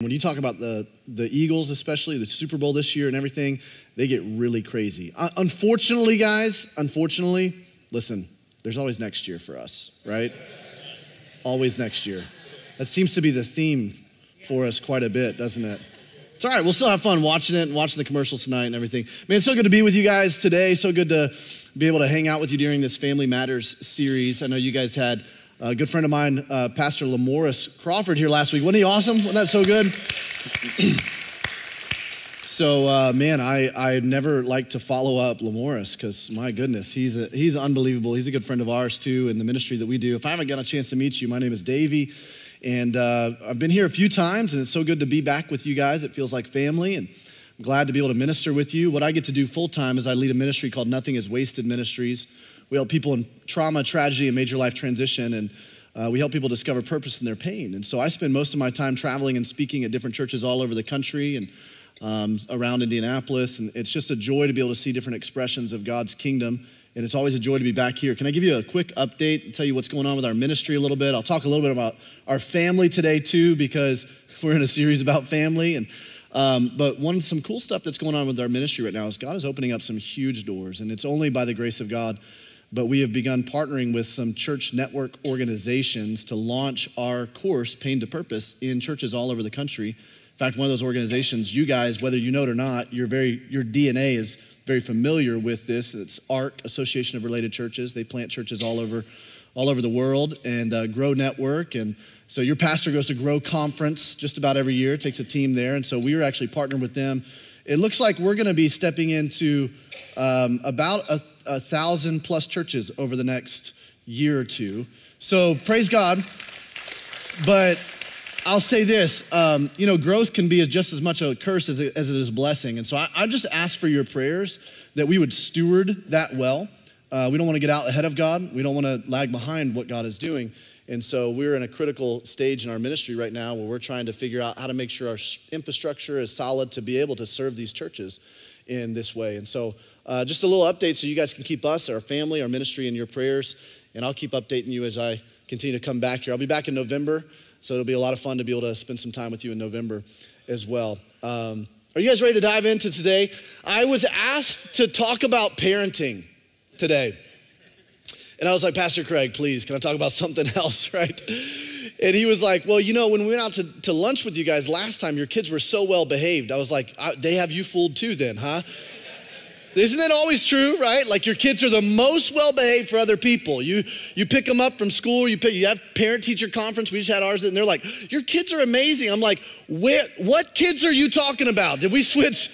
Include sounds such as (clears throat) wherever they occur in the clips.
When you talk about the, the Eagles, especially the Super Bowl this year and everything, they get really crazy. Uh, unfortunately, guys, unfortunately, listen, there's always next year for us, right? Always next year. That seems to be the theme for us quite a bit, doesn't it? It's all right. We'll still have fun watching it and watching the commercials tonight and everything. Man, so good to be with you guys today. So good to be able to hang out with you during this Family Matters series. I know you guys had a good friend of mine, uh, Pastor Lamoris Crawford, here last week. Wasn't he awesome? Wasn't that so good? (clears throat) so, uh, man, I, I never like to follow up Lamoris because, my goodness, he's, a, he's unbelievable. He's a good friend of ours, too, in the ministry that we do. If I haven't got a chance to meet you, my name is Davey. And uh, I've been here a few times, and it's so good to be back with you guys. It feels like family, and I'm glad to be able to minister with you. What I get to do full time is I lead a ministry called Nothing is Wasted Ministries we help people in trauma, tragedy, and major life transition, and uh, we help people discover purpose in their pain. And so I spend most of my time traveling and speaking at different churches all over the country and um, around Indianapolis. And it's just a joy to be able to see different expressions of God's kingdom. And it's always a joy to be back here. Can I give you a quick update and tell you what's going on with our ministry a little bit? I'll talk a little bit about our family today, too, because (laughs) we're in a series about family. And um, but one some cool stuff that's going on with our ministry right now is God is opening up some huge doors, and it's only by the grace of God but we have begun partnering with some church network organizations to launch our course, Pain to Purpose, in churches all over the country. In fact, one of those organizations, you guys, whether you know it or not, your, very, your DNA is very familiar with this. It's ARC, Association of Related Churches. They plant churches all over, all over the world and uh, Grow Network. And so your pastor goes to Grow Conference just about every year, takes a team there. And so we are actually partnering with them. It looks like we're going to be stepping into um, about a a thousand plus churches over the next year or two. So praise God. But I'll say this um, you know, growth can be just as much a curse as it, as it is a blessing. And so I, I just ask for your prayers that we would steward that well. Uh, we don't want to get out ahead of God, we don't want to lag behind what God is doing. And so we're in a critical stage in our ministry right now where we're trying to figure out how to make sure our infrastructure is solid to be able to serve these churches in this way. And so uh, just a little update so you guys can keep us, our family, our ministry in your prayers. And I'll keep updating you as I continue to come back here. I'll be back in November, so it'll be a lot of fun to be able to spend some time with you in November as well. Um, are you guys ready to dive into today? I was asked to talk about parenting today. And I was like, Pastor Craig, please, can I talk about (laughs) something else, (laughs) right? And he was like, Well, you know, when we went out to, to lunch with you guys last time, your kids were so well behaved. I was like, They have you fooled too, then, huh? Isn't it always true, right? Like your kids are the most well behaved for other people. You you pick them up from school, you pick you have parent teacher conference. We just had ours, and they're like, "Your kids are amazing." I'm like, "Where? What kids are you talking about? Did we switch?"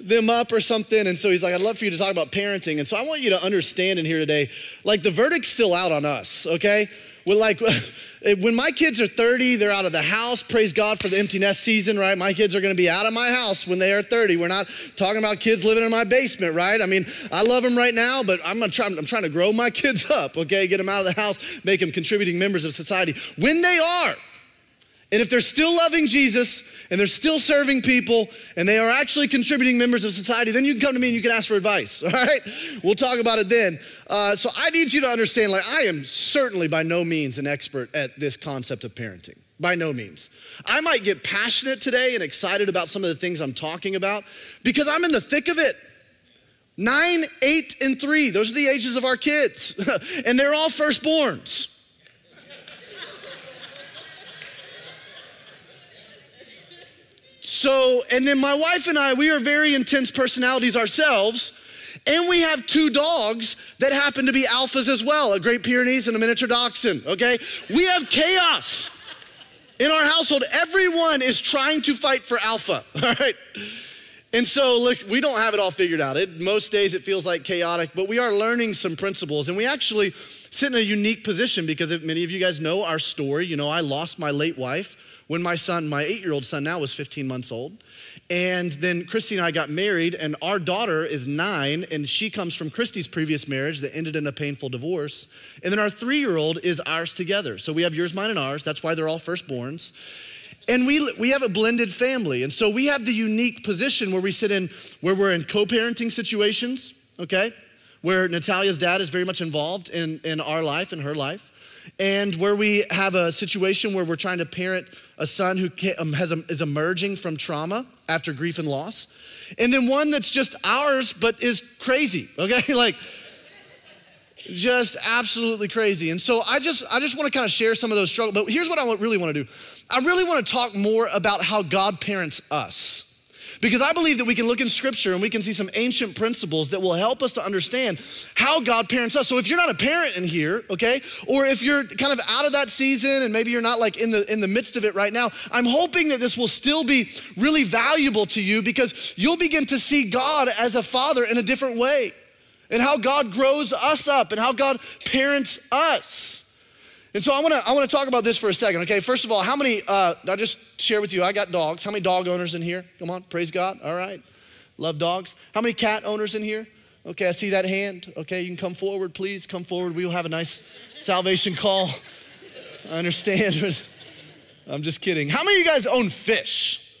them up or something. And so he's like, I'd love for you to talk about parenting. And so I want you to understand in here today, like the verdict's still out on us, okay? We're like, (laughs) when my kids are 30, they're out of the house. Praise God for the empty nest season, right? My kids are going to be out of my house when they are 30. We're not talking about kids living in my basement, right? I mean, I love them right now, but I'm, try, I'm trying to grow my (laughs) kids up, okay? Get them out of the house, make them contributing members of society. When they are, and if they're still loving Jesus and they're still serving people and they are actually contributing members of society, then you can come to me and you can ask for advice, (laughs) all right? We'll talk about it then. Uh, so I need you to understand like, I am certainly by no means an expert at this concept of parenting. By no means. I might get passionate today and excited about some of the things I'm talking about because I'm in the thick of it. Nine, eight, and three, those are the ages of our kids, (laughs) and they're all firstborns. So, and then my wife and I, we are very intense personalities ourselves. And we have two dogs that happen to be alphas as well a Great Pyrenees and a miniature dachshund, okay? We have chaos in our household. Everyone is trying to fight for alpha, (laughs) all right? And so, look, we don't have it all figured out. It, most days it feels like chaotic, but we are learning some principles. And we actually sit in a unique position because if many of you guys know our story, you know, I lost my late wife when my son, my eight year old son now, was 15 months old. And then Christy and I got married, and our daughter is nine, and she comes from Christy's previous marriage that ended in a painful divorce. And then our three year old is ours together. So we have yours, mine, and ours. That's why they're all firstborns. And we, we have a blended family. And so we have the unique position where we sit in, where we're in co parenting situations, okay? Where Natalia's dad is very much involved in, in our life and her life. And where we have a situation where we're trying to parent a son who um, has, is emerging from trauma after grief and loss. And then one that's just ours, but is crazy, (laughs) okay? like, just absolutely crazy. And so I just I just want to kind of share some of those struggles. But here's what I really want to do. I really want to talk more about how God parents us. Because I believe that we can look in scripture and we can see some ancient principles that will help us to understand how God parents us. So if you're not a parent in here, okay, or if you're kind of out of that season and maybe you're not like in the in the midst of it right now, I'm hoping that this will still be really valuable to you because you'll begin to see God as a father in a different way and how God grows us up and how God parents us. And so I want to I want to talk about this for a second. Okay, first of all, how many? Uh, I'll just share with you. I got dogs. How many dog owners in here? Come on, praise God. All right, love dogs. How many cat owners in here? Okay, I see that hand. Okay, you can come forward, please. Come forward. We will have a nice salvation call. I understand. I'm just kidding. How many of you guys own fish?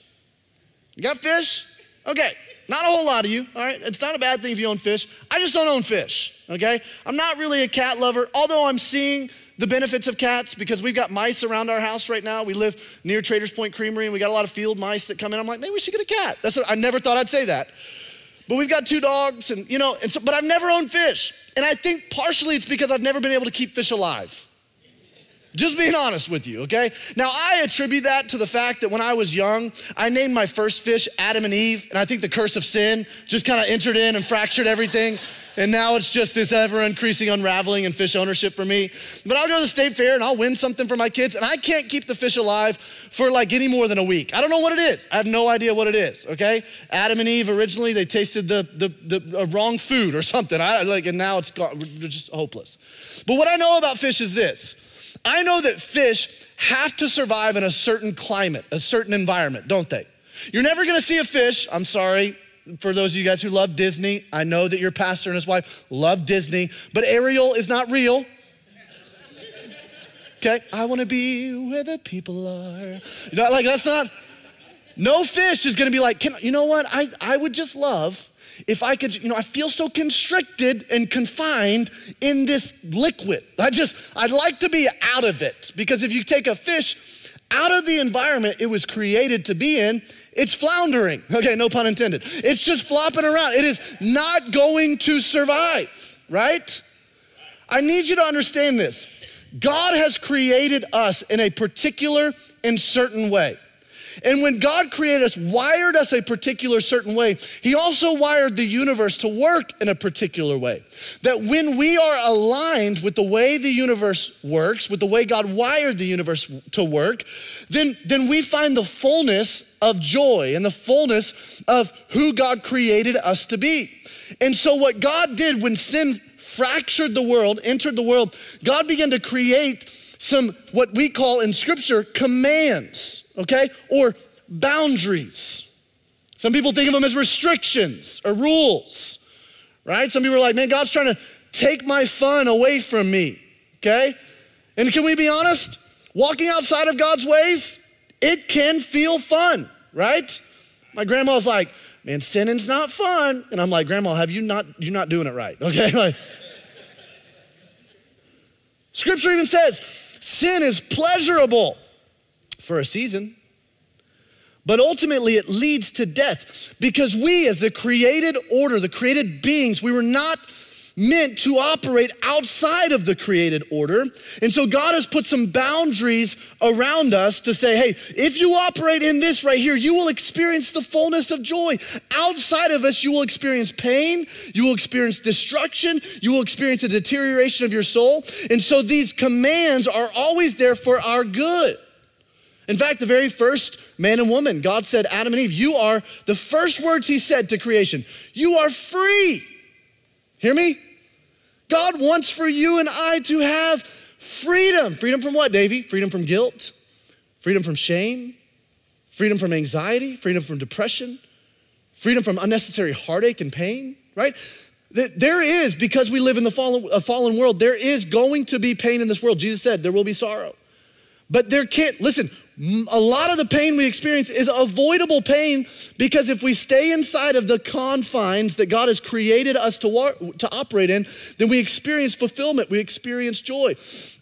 You got fish? Okay, not a whole lot of you, all right? It's not a bad thing if you own fish. I just don't own fish, okay? I'm not really a cat lover, although I'm seeing the benefits of cats because we've got mice around our house right now. We live near Traders Point Creamery and we got a lot of field mice that come in. I'm like, maybe we should get a cat. That's what, I never thought I'd say that. But we've got two dogs and, you know, and so, but I've never owned fish. And I think partially it's because I've never been able to keep fish alive. Just being honest with you, okay? Now, I attribute that to the fact that when I was young, I named my first fish Adam and Eve, and I think the curse of sin just kind of entered in and fractured everything. And now it's just this ever increasing unraveling in fish ownership for me. But I'll go to the state fair and I'll win something for my kids, and I can't keep the fish alive for like any more than a week. I don't know what it is. I have no idea what it is, okay? Adam and Eve originally, they tasted the, the, the, the wrong food or something. I, like, and now it's gone, just hopeless. But what I know about fish is this I know that fish have to survive in a certain climate, a certain environment, don't they? You're never gonna see a fish, I'm sorry, for those of you guys who love Disney, I know that your pastor and his wife love Disney, but Ariel is not real. Okay, I wanna be where the people are. You know, like that's not, no fish is gonna be like, Can, you know what? I, I would just love if I could, you know, I feel so constricted and confined in this liquid. I just, I'd like to be out of it because if you take a fish out of the environment it was created to be in, it's floundering. (laughs) Okay, no pun intended. It's just flopping around. It is not going to survive, right? I need you to understand this. God has created us in a particular and certain way. And when God created us, wired us a particular certain way, He also wired the universe to work in a particular way. That when we are aligned with the way the universe works, with the way God wired the universe to work, then, then we find the fullness of joy and the fullness of who God created us to be. And so, what God did when sin fractured the world, entered the world, God began to create some what we call in scripture commands okay? Or boundaries. Some people think of them as restrictions or rules, right? Some people are like, man, God's trying to take my fun away from me, okay? And can we be honest? Walking outside of God's ways, it can feel fun, right? My grandma's like, man, sinning's not fun. And I'm like, Grandma, have you not, you're not doing it right, (laughs) okay? Like, Scripture even says sin is pleasurable for a season. But ultimately, it leads to death because we, as the created order, the created beings, we were not meant to operate outside of the created order. And so God has put some boundaries around us to say, hey, if you operate in this right here, you will experience the fullness of joy. Outside of us, you will experience pain, you will experience destruction, you will experience a deterioration of your soul. And so these commands are always there for our good. In fact, the very first man and woman, God said, Adam and Eve, you are, the first words he said to creation, you are free. Hear me? God wants for you and I to have freedom. Freedom from what, Davey? Freedom from guilt, freedom from shame, freedom from anxiety, freedom from depression, freedom from unnecessary heartache and pain, right? There is, because we live in the fallen, a fallen world, there is going to be pain in this world. Jesus said, there will be sorrow. But there can't, listen, a lot of the pain we experience is avoidable pain because if we stay inside of the confines that God has created us to, war, to operate in, then we experience fulfillment, we experience joy.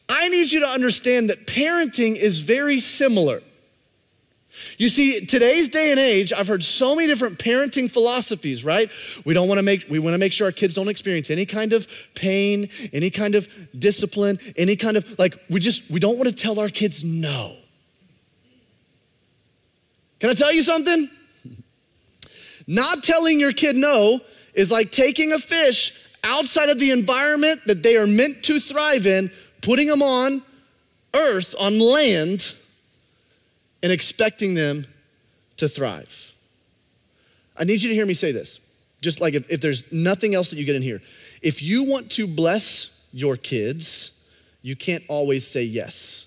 I need you to understand that parenting is very similar. You see, today's day and age, I've heard so many different parenting philosophies, right? We don't want to make we want to make sure our kids don't experience any kind of pain, any kind of discipline, any kind of like we just we don't want to tell our kids no. Can I tell you something? Not telling your kid no is like taking a fish outside of the environment that they are meant to thrive in, putting them on earth, on land, and expecting them to thrive. I need you to hear me say this. Just like if, if there's nothing else that you get in here. If you want to bless your kids, you can't always say yes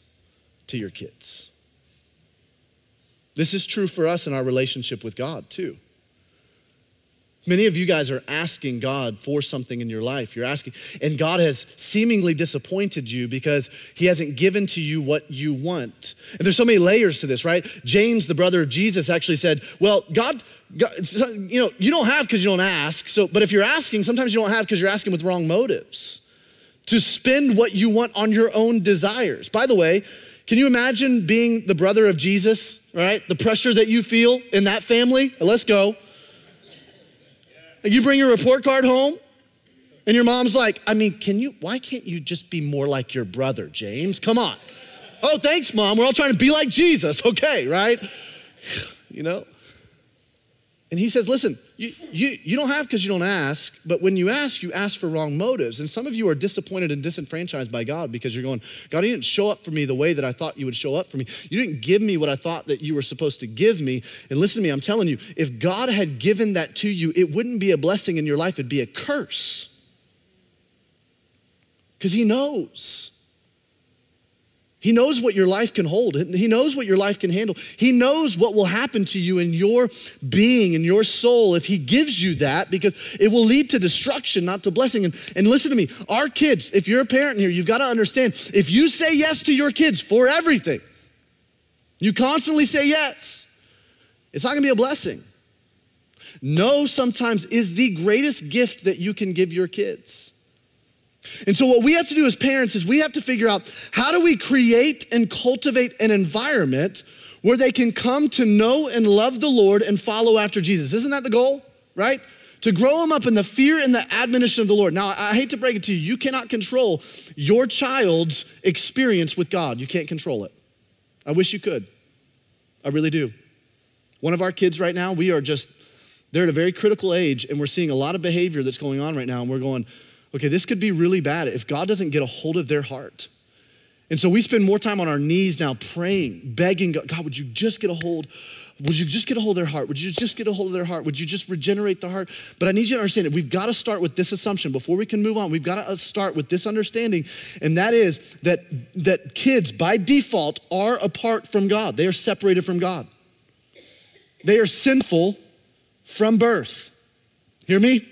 to your kids. This is true for us in our relationship with God, too. Many of you guys are asking God for something in your life. You're asking, and God has seemingly disappointed you because He hasn't given to you what you want. And there's so many layers to this, right? James, the brother of Jesus, actually said, Well, God, God you know, you don't have because you don't ask. So, but if you're asking, sometimes you don't have because you're asking with wrong motives to spend what you want on your own desires. By the way, can you imagine being the brother of Jesus, right? The pressure that you feel in that family? Let's go. And you bring your report card home, and your mom's like, I mean, can you, why can't you just be more like your brother, James? Come on. Oh, thanks, mom. We're all trying to be like Jesus. (laughs) Okay, right? (sighs) You know? And he says, listen, you, you, you don't have because you don't ask, but when you ask, you ask for wrong motives. And some of you are disappointed and disenfranchised by God because you're going, God, you didn't show up for me the way that I thought you would show up for me. You didn't give me what I thought that you were supposed to give me. And listen to me, I'm telling you, if God had given that to you, it wouldn't be a blessing in your life, it'd be a curse. Because he knows. He knows what your life can hold. He knows what your life can handle. He knows what will happen to you in your being, in your soul, if He gives you that, because it will lead to destruction, not to blessing. And, and listen to me, our kids, if you're a parent here, you've got to understand if you say yes to your kids for everything, you constantly say yes, it's not going to be a blessing. No, sometimes is the greatest gift that you can give your kids. And so, what we have to do as parents is we have to figure out how do we create and cultivate an environment where they can come to know and love the Lord and follow after Jesus. Isn't that the goal, right? To grow them up in the fear and the admonition of the Lord. Now, I hate to break it to you, you cannot control your child's experience with God. You can't control it. I wish you could. I really do. One of our kids right now, we are just, they're at a very critical age, and we're seeing a lot of behavior that's going on right now, and we're going, okay, this could be really bad if God doesn't get a hold of their heart. And so we spend more time on our knees now praying, begging God, God, would you just get a hold? Would you just get a hold of their heart? Would you just get a hold of their heart? Would you just regenerate the heart? But I need you to understand it. We've got to start with this assumption before we can move on. We've got to uh, start with this understanding, and that is that, that kids by default are apart from God. They are separated from God. They are sinful from birth. Hear me?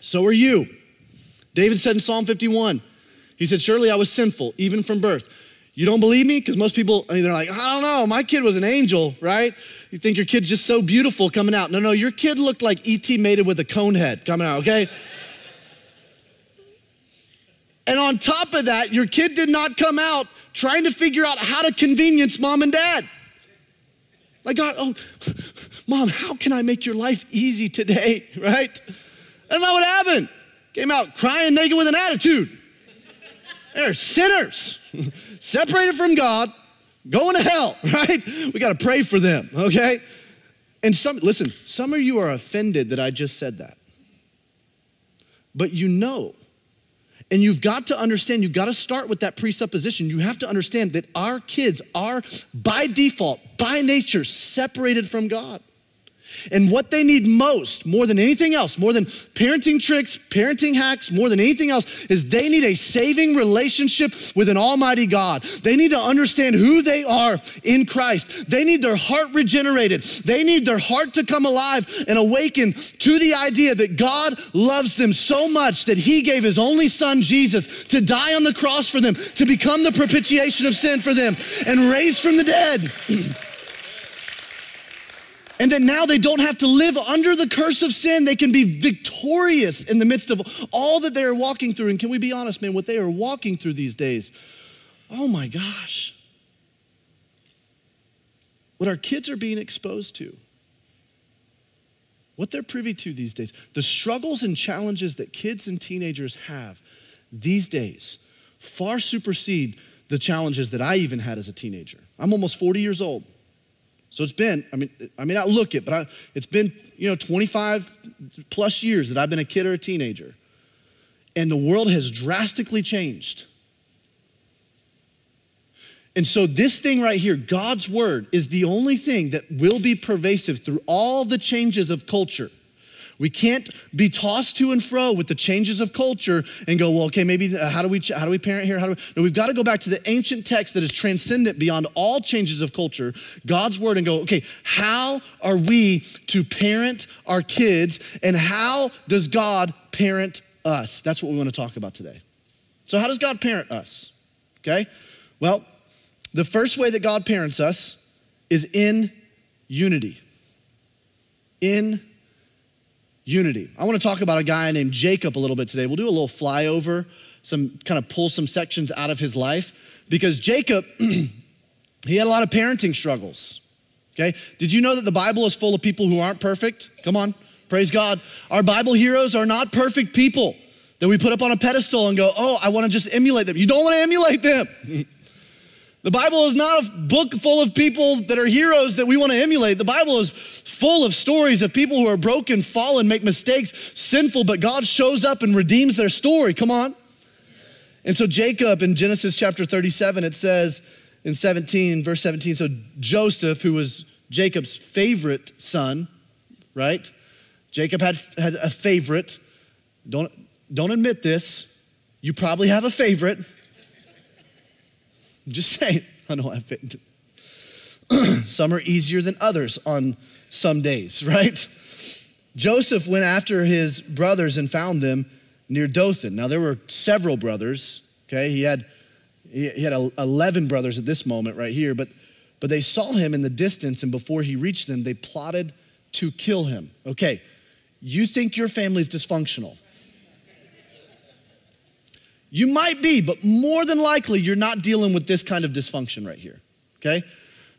So are you. David said in Psalm 51, he said, Surely I was sinful, even from birth. You don't believe me? Because most people, I mean, they're like, I don't know, my kid was an angel, right? You think your kid's just so beautiful coming out. No, no, your kid looked like E.T. mated with a cone head coming out, okay? and on top of that, your kid did not come out trying to figure out how to convenience mom and dad. Like, God, oh, (laughs) mom, how can I make your life easy today, (laughs) right? That's not what happened. Came out crying naked with an attitude. They're sinners, (laughs) separated from God, going to hell, (laughs) right? We got to pray for them, okay? And some, listen, some of you are offended that I just said that. But you know, and you've got to understand, you've got to start with that presupposition. You have to understand that our kids are, by default, by nature, separated from God. And what they need most, more than anything else, more than parenting tricks, parenting hacks, more than anything else, is they need a saving relationship with an almighty God. They need to understand who they are in Christ. They need their heart regenerated. They need their heart to come alive and awaken to the idea that God loves them so much that he gave his only son, Jesus, to die on the cross for them, to become the propitiation of sin for them, and raise from the dead. (clears throat) And that now they don't have to live under the curse of sin. They can be victorious in the midst of all that they are walking through. And can we be honest, man, what they are walking through these days? Oh my gosh. what our kids are being exposed to, what they're privy to these days, the struggles and challenges that kids and teenagers have these days far supersede the challenges that I even had as a teenager. I'm almost 40 years old. So it's been, I mean, I may not look it, but I, it's been, you know, 25 plus years that I've been a kid or a teenager. And the world has drastically changed. And so, this thing right here, God's word, is the only thing that will be pervasive through all the changes of culture. We can't be tossed to and fro with the changes of culture and go, well, okay, maybe uh, how do we how do we parent here? How do we? No, we've got to go back to the ancient text that is transcendent beyond all changes of culture, God's word, and go, okay, how are we to parent our kids, and how does God parent us? That's what we want to talk about today. So, how does God parent us? Okay, well. The first way that God parents us is in unity. In unity. I want to talk about a guy named Jacob a little bit today. We'll do a little flyover, some kind of pull some sections out of his life because Jacob, (clears throat) he had a lot of parenting struggles. Okay? Did you know that the Bible is full of people who aren't perfect? Come on, praise God. Our Bible heroes are not perfect people that we put up on a pedestal and go, oh, I want to just emulate them. You don't want to emulate them. (laughs) The Bible is not a book full of people that are heroes that we want to emulate. The Bible is full of stories of people who are broken, fallen, make mistakes, sinful, but God shows up and redeems their story. Come on. And so, Jacob in Genesis chapter 37, it says in 17, verse 17, so Joseph, who was Jacob's favorite son, right? Jacob had, had a favorite. Don't, don't admit this. You probably have a favorite. I'm just (laughs) saying, I know I've (clears throat) some are easier than others on some days, right? Joseph went after his brothers and found them near Dothan. Now, there were several brothers, okay? He had, he had 11 brothers at this moment right here, but, but they saw him in the distance, and before he reached them, they plotted to kill him. Okay, you think your family's dysfunctional. You might be, but more than likely, you're not dealing with this kind of dysfunction right here, okay?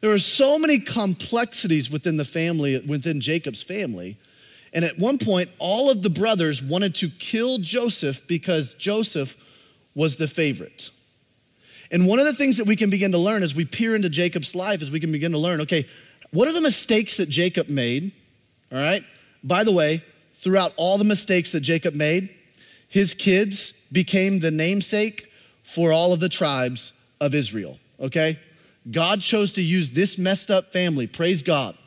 There are so many complexities within the family, within Jacob's family. And at one point, all of the brothers wanted to kill Joseph because Joseph was the favorite. And one of the things that we can begin to learn as we peer into Jacob's life is we can begin to learn okay, what are the mistakes that Jacob made? All right? By the way, throughout all the mistakes that Jacob made, his kids became the namesake for all of the tribes of Israel, okay? God chose to use this messed up family, praise God,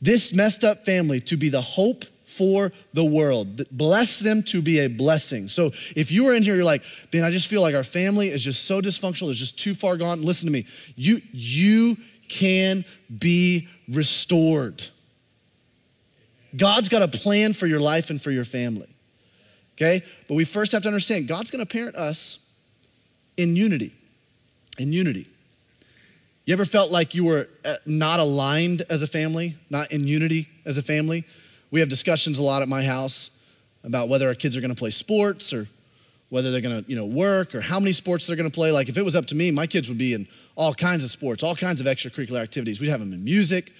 this messed up family to be the hope for the world. Bless them to be a blessing. So if you are in here, you're like, man, I just feel like our family is just so dysfunctional, it's just too far gone. Listen to me. You, you can be restored. God's got a plan for your life and for your family okay? But we first have to understand God's gonna parent us in unity. In unity. You ever felt like you were uh, not aligned as a family, not in unity as a family? We have discussions a lot at my house about whether our kids are gonna play sports or whether they're gonna, you know, work or how many sports they're gonna play. Like if it was up to me, my kids would be in all kinds of sports, all kinds of extracurricular activities. We'd have them in music,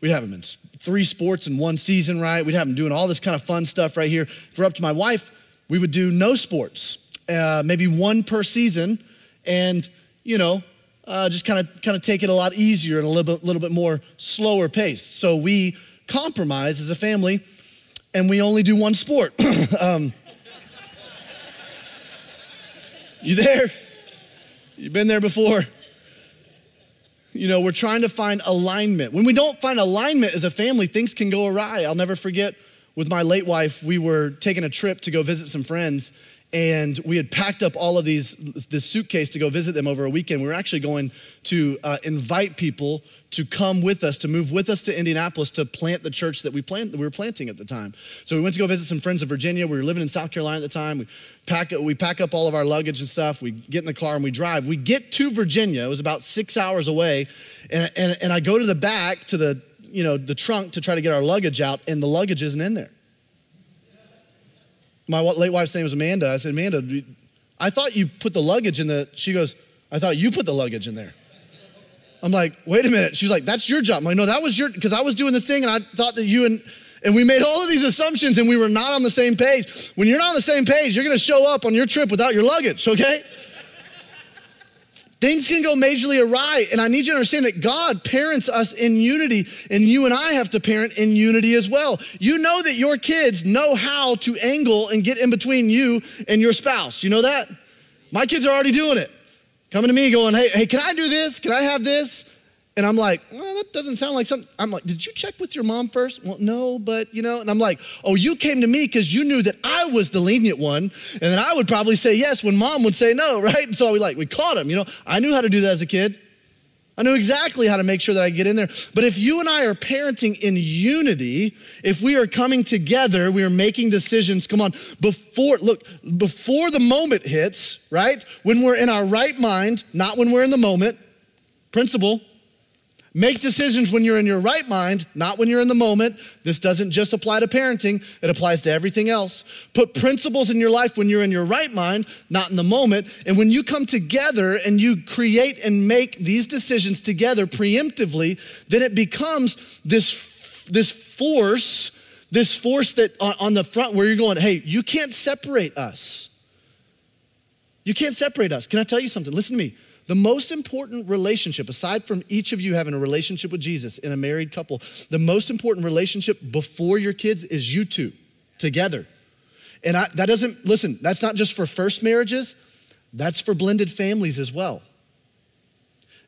We'd have them in three sports in one season, right? We'd have them doing all this kind of fun stuff right here. If we're up to my wife, we would do no sports, uh, maybe one per season, and you know, uh, just kind of kind of take it a lot easier and a little bit, little bit more slower pace. So we compromise as a family, and we only do one sport. (coughs) um, you there? You've been there before. You know, we're trying to find alignment. When we don't find alignment as a family, things can go awry. I'll never forget with my late wife, we were taking a trip to go visit some friends, and we had packed up all of these this suitcase to go visit them over a weekend. We were actually going to uh, invite people to come with us, to move with us to Indianapolis to plant the church that we planned, we were planting at the time. So we went to go visit some friends in Virginia. We were living in South Carolina at the time. We pack we pack up all of our luggage and stuff. We get in the car and we drive. We get to Virginia. It was about six hours away, and and, and I go to the back to the you know, the trunk to try to get our luggage out, and the luggage isn't in there. My late wife's name was Amanda. I said, Amanda, I thought you put the luggage in the, she goes, I thought you put the luggage in there. I'm like, wait a minute. She's like, that's your job. I'm like, no, that was your, because I was doing this thing and I thought that you and, and we made all of these assumptions and we were not on the same page. When you're not on the same page, you're gonna show up on your trip without your luggage, okay? Things can go majorly awry, and I need you to understand that God parents us in unity, and you and I have to parent in unity as well. You know that your kids know how to angle and get in between you and your spouse. You know that? My kids are already doing it. Coming to me going, hey, hey, can I do this? Can I have this? And I'm like, well, that doesn't sound like something. I'm like, did you check with your mom first? Well, no, but you know, and I'm like, oh, you came to me because you knew that I was the lenient one, and then I would probably say yes when mom would say no, (laughs) right? And so we like, we caught him, you know. I knew how to do that as a kid. I knew exactly how to make sure that I get in there. But if you and I are parenting in unity, if we are coming together, we are making decisions, come on, before, look, before the moment hits, right? When we're in our right mind, not when we're in the moment, principle, Make decisions when you're in your right mind, not when you're in the moment. This doesn't just apply to parenting, it applies to everything else. Put principles in your life when you're in your right mind, not in the moment. And when you come together and you create and make these decisions together preemptively, then it becomes this, this force, this force that on the front where you're going, hey, you can't separate us. You can't separate us. Can I tell you something? Listen to me. The most important relationship, aside from each of you having a relationship with Jesus in a married couple, the most important relationship before your kids is you two together. And I, that doesn't, listen, that's not just for first marriages, that's for blended families as well.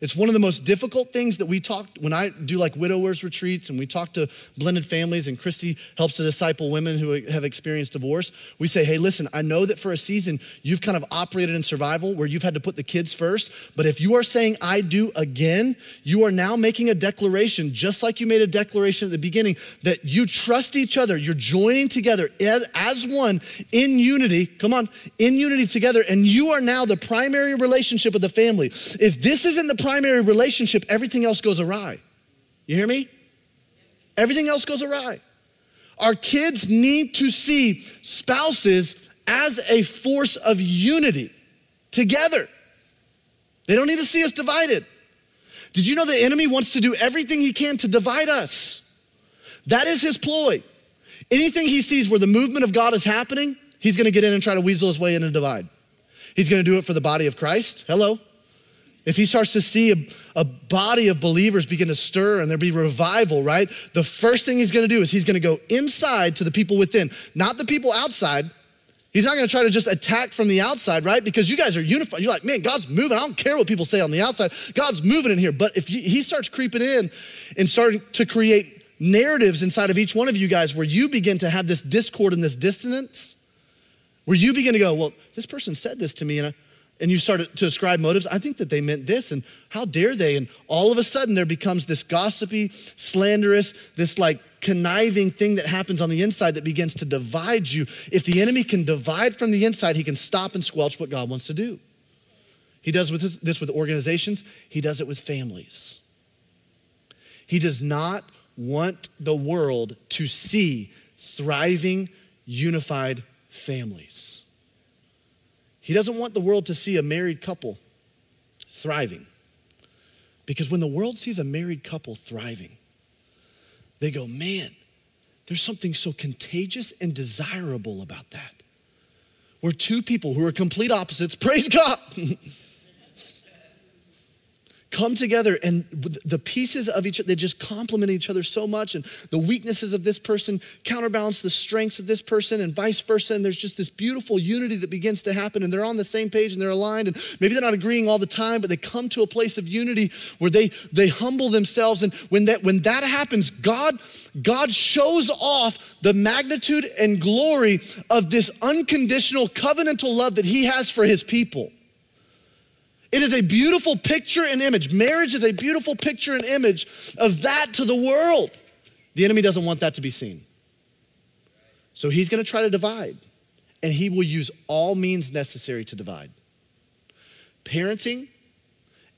It's one of the most difficult things that we talk when I do like widowers retreats and we talk to blended families and Christy helps to disciple women who have experienced divorce. We say, hey, listen, I know that for a season you've kind of operated in survival where you've had to put the kids first, but if you are saying I do again, you are now making a declaration, just like you made a declaration at the beginning, that you trust each other. You're joining together as, one in unity. Come on, in unity together, and you are now the primary relationship of the family. If this isn't the primary relationship, everything else goes awry. You hear me? Everything else goes awry. Our kids need to see spouses as a force of unity together. They don't need to see us divided. Did you know the enemy wants to do everything he can to divide us? That is his ploy. Anything he sees where the movement of God is happening, he's gonna get in and try to weasel his way in and divide. He's gonna do it for the body of Christ. Hello. If he starts to see a, a, body of believers begin to stir and there be revival, right? The first thing he's gonna do is he's gonna go inside to the people within, not the people outside. He's not gonna try to just attack from the outside, right? Because you guys are unified. You're like, man, God's moving. I don't care what people say on the outside. God's moving in here. But if he starts creeping in and starting to create narratives inside of each one of you guys where you begin to have this discord and this dissonance, where you begin to go, well, this person said this to me and I, and you start to ascribe motives, I think that they meant this, and how dare they? And all of a sudden, there becomes this gossipy, slanderous, this like conniving thing that happens on the inside that begins to divide you. If the enemy can divide from the inside, he can stop and squelch what God wants to do. He does with this, this with organizations, he does it with families. He does not want the world to see thriving, unified families. He doesn't want the world to see a married couple thriving. Because when the world sees a married couple thriving, they go, man, there's something so contagious and desirable about that. We're two people who are complete opposites, praise God. (laughs) come together and the pieces of each they just complement each other so much. And the weaknesses of this person counterbalance the strengths of this person and vice versa. And there's just this beautiful unity that begins to happen. And they're on the same page and they're aligned. And maybe they're not agreeing all the time, but they come to a place of unity where they, they humble themselves. And when that, when that happens, God, God shows off the magnitude and glory of this unconditional covenantal love that he has for his people. It is a beautiful picture and image. Marriage is a beautiful picture and image of that to the world. The enemy doesn't want that to be seen. So he's going to try to divide, and he will use all means necessary to divide. Parenting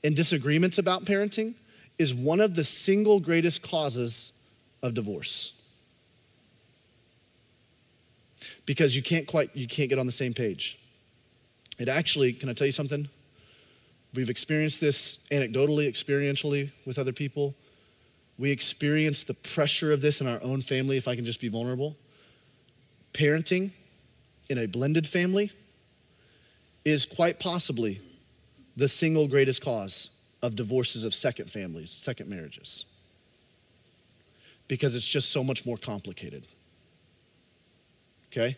and disagreements about parenting is one of the single greatest causes of divorce. Because you can't quite you can't get on the same page. It actually, can I tell you something? We've experienced this anecdotally, experientially with other people. We experience the pressure of this in our own family, if I can just be vulnerable. Parenting in a blended family is quite possibly the single greatest cause of divorces of second families, second marriages, because it's just so much more complicated. Okay?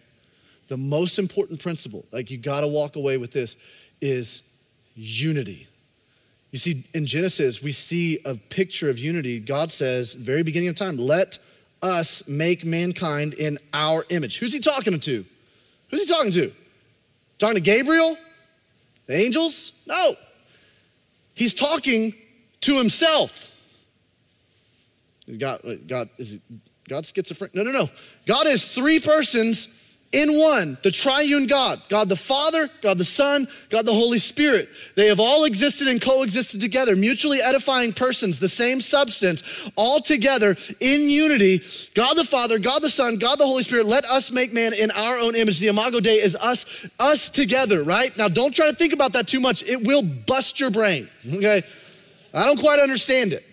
The most important principle, like you gotta walk away with this, is unity. You see, in Genesis, we see a picture of unity. God says, very beginning of time, let us make mankind in our image. Who's he talking to? Who's he talking to? Talking to Gabriel? The angels? No. He's talking to himself. God, God, is God schizophrenic? No, no, no. God is three persons in one, the triune God, God the Father, God the Son, God the Holy Spirit. They have all existed and coexisted together, mutually edifying persons, the same substance, all together in unity. God the Father, God the Son, God the Holy Spirit, let us make man in our own image. The Imago Dei is us, us together, right? Now don't try to think about that too much. It will bust your brain, okay? I don't quite understand it.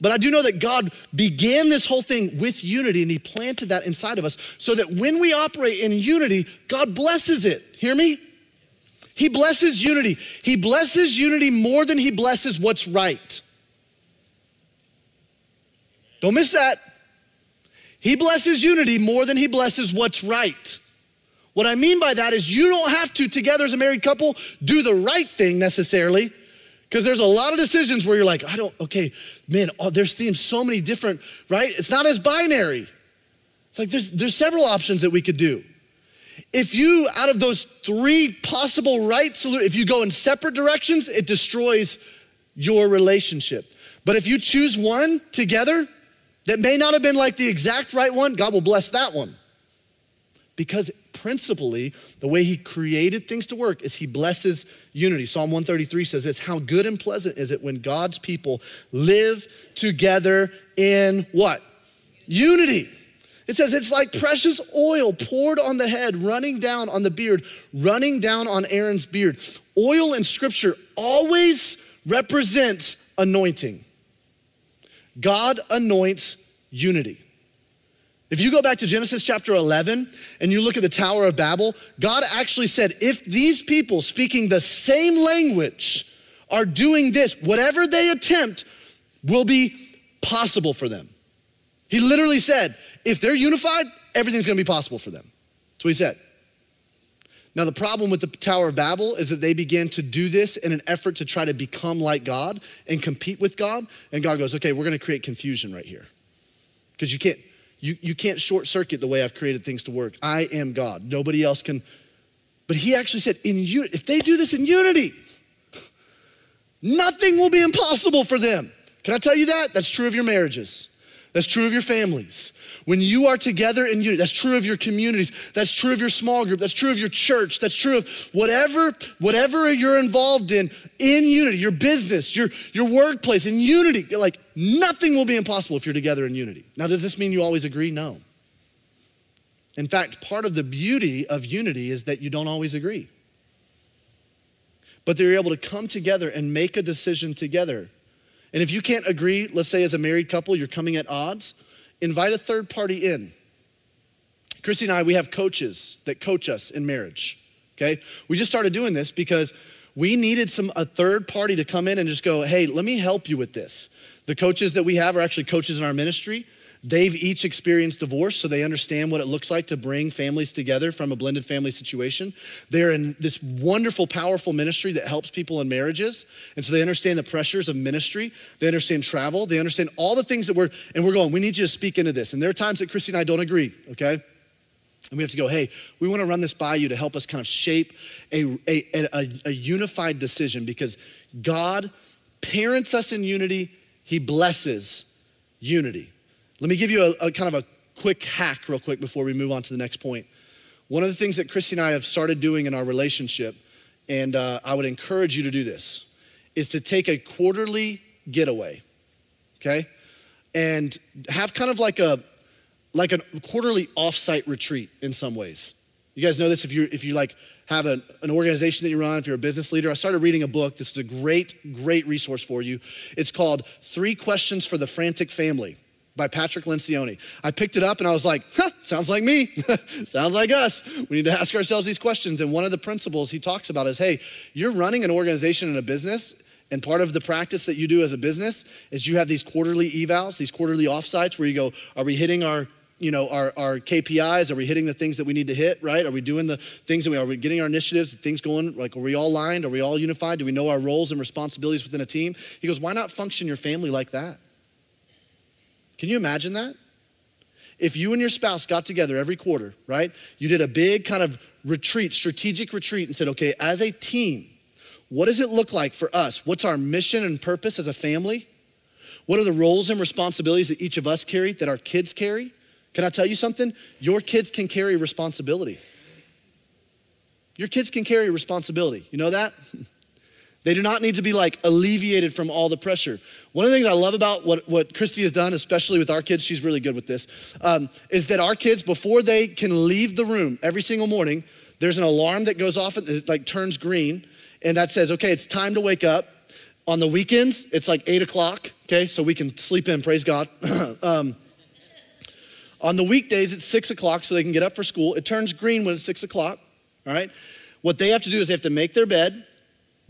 But I do know that God began this whole thing with unity and He planted that inside of us so that when we operate in unity, God blesses it. Hear me? He blesses unity. He blesses unity more than He blesses what's right. Don't miss that. He blesses unity more than He blesses what's right. What I mean by that is you don't have to, together as a married couple, do the right thing necessarily. Because there's a lot of decisions where you're like, I don't, okay, man, oh, there's themes so many different, right? It's not as binary. It's like there's, there's several options that we could do. If you, out of those three possible right solutions, if you go in separate directions, it destroys your relationship. But if you choose one together that may not have been like the exact right one, God will bless that one. Because principally, the way he created things to work is he blesses unity. Psalm 133 says this How good and pleasant is it when God's people live together in what? Unity. It says it's like precious oil poured on the head, running down on the beard, running down on Aaron's beard. Oil in scripture always represents anointing. God anoints unity. If you go back to Genesis chapter 11 and you look at the Tower of Babel, God actually said, if these people speaking the same language are doing this, whatever they attempt will be possible for them. He literally said, if they're unified, everything's gonna be possible for them. That's what he said. Now, the problem with the Tower of Babel is that they began to do this in an effort to try to become like God and compete with God. And God goes, okay, we're gonna create confusion right here. Because you can't, you, you can't short circuit the way I've created things to work. I am God. Nobody else can. But he actually said, in unity, if they do this in unity, nothing will be impossible for them. Can I tell you that? That's true of your marriages. That's true of your families. When you are together in unity, that's true of your communities. That's true of your small group. That's true of your church. That's true of whatever, whatever you're involved in, in unity, your business, your, your workplace, in unity. Like nothing will be impossible if you're together in unity. Now, does this mean you always agree? No. In fact, part of the beauty of unity is that you don't always agree. But they're able to come together and make a decision together. And if you can't agree, let's say as a married couple, you're coming at odds, invite a third party in. Christy and I, we have coaches that coach us in marriage. Okay? We just started doing this because we needed some a third party to come in and just go, hey, let me help you with this. The coaches that we have are actually coaches in our ministry. They've each experienced divorce, so they understand what it looks like to bring families together from a blended family situation. They're in this wonderful, powerful ministry that helps people in marriages. And so they understand the pressures of ministry. They understand travel. They understand all the things that we're, and we're going, we need you to speak into this. And there are times that Christy and I don't agree, okay? And we have to go, hey, we want to run this by you to help us kind of shape a, a, a, a unified decision because God parents us in unity, He blesses unity. Let me give you a, a, kind of a quick hack, real quick, before we move on to the next point. One of the things that Christy and I have started doing in our relationship, and uh, I would encourage you to do this, is to take a quarterly getaway, okay? And have kind of like a like a quarterly offsite retreat in some ways. You guys know this if you if you like have an, an organization that you run, if you're a business leader, I started reading a book. This is a great, great resource for you. It's called Three Questions for the Frantic Family by Patrick Lencioni. I picked it up and I was like, huh, sounds like me. (laughs) sounds like us. We need to ask ourselves these questions. And one of the principles he talks about is hey, you're running an organization and a business. And part of the practice that you do as a business is you have these quarterly evals, these quarterly offsites where you go, are we hitting our you know, our, our KPIs? Are we hitting the things that we need to hit, right? Are we doing the things that we are we getting our initiatives, things going, like, are we all aligned? Are we all unified? Do we know our roles and responsibilities within a team? He goes, why not function your family like that? Can you imagine that? If you and your spouse got together every quarter, right? You did a big kind of retreat, strategic retreat, and said, okay, as a team, what does it look like for us? What's our mission and purpose as a family? What are the roles and responsibilities that each of us carry, that our kids carry? Can I tell you something? Your kids can carry responsibility. Your kids can carry responsibility. You know that? (laughs) They do not need to be like alleviated from all the pressure. One of the things I love about what, what Christy has done, especially with our kids, she's really good with this, um, is that our kids, before they can leave the room every single morning, there's an alarm that goes off, and it like turns green, and that says, okay, it's time to wake up. On the weekends, it's like eight o'clock, okay, so we can sleep in, praise God. (clears throat) um, on the weekdays, it's six o'clock so they can get up for school. It turns green when it's six o'clock, all right? What they have to do is they have to make their bed,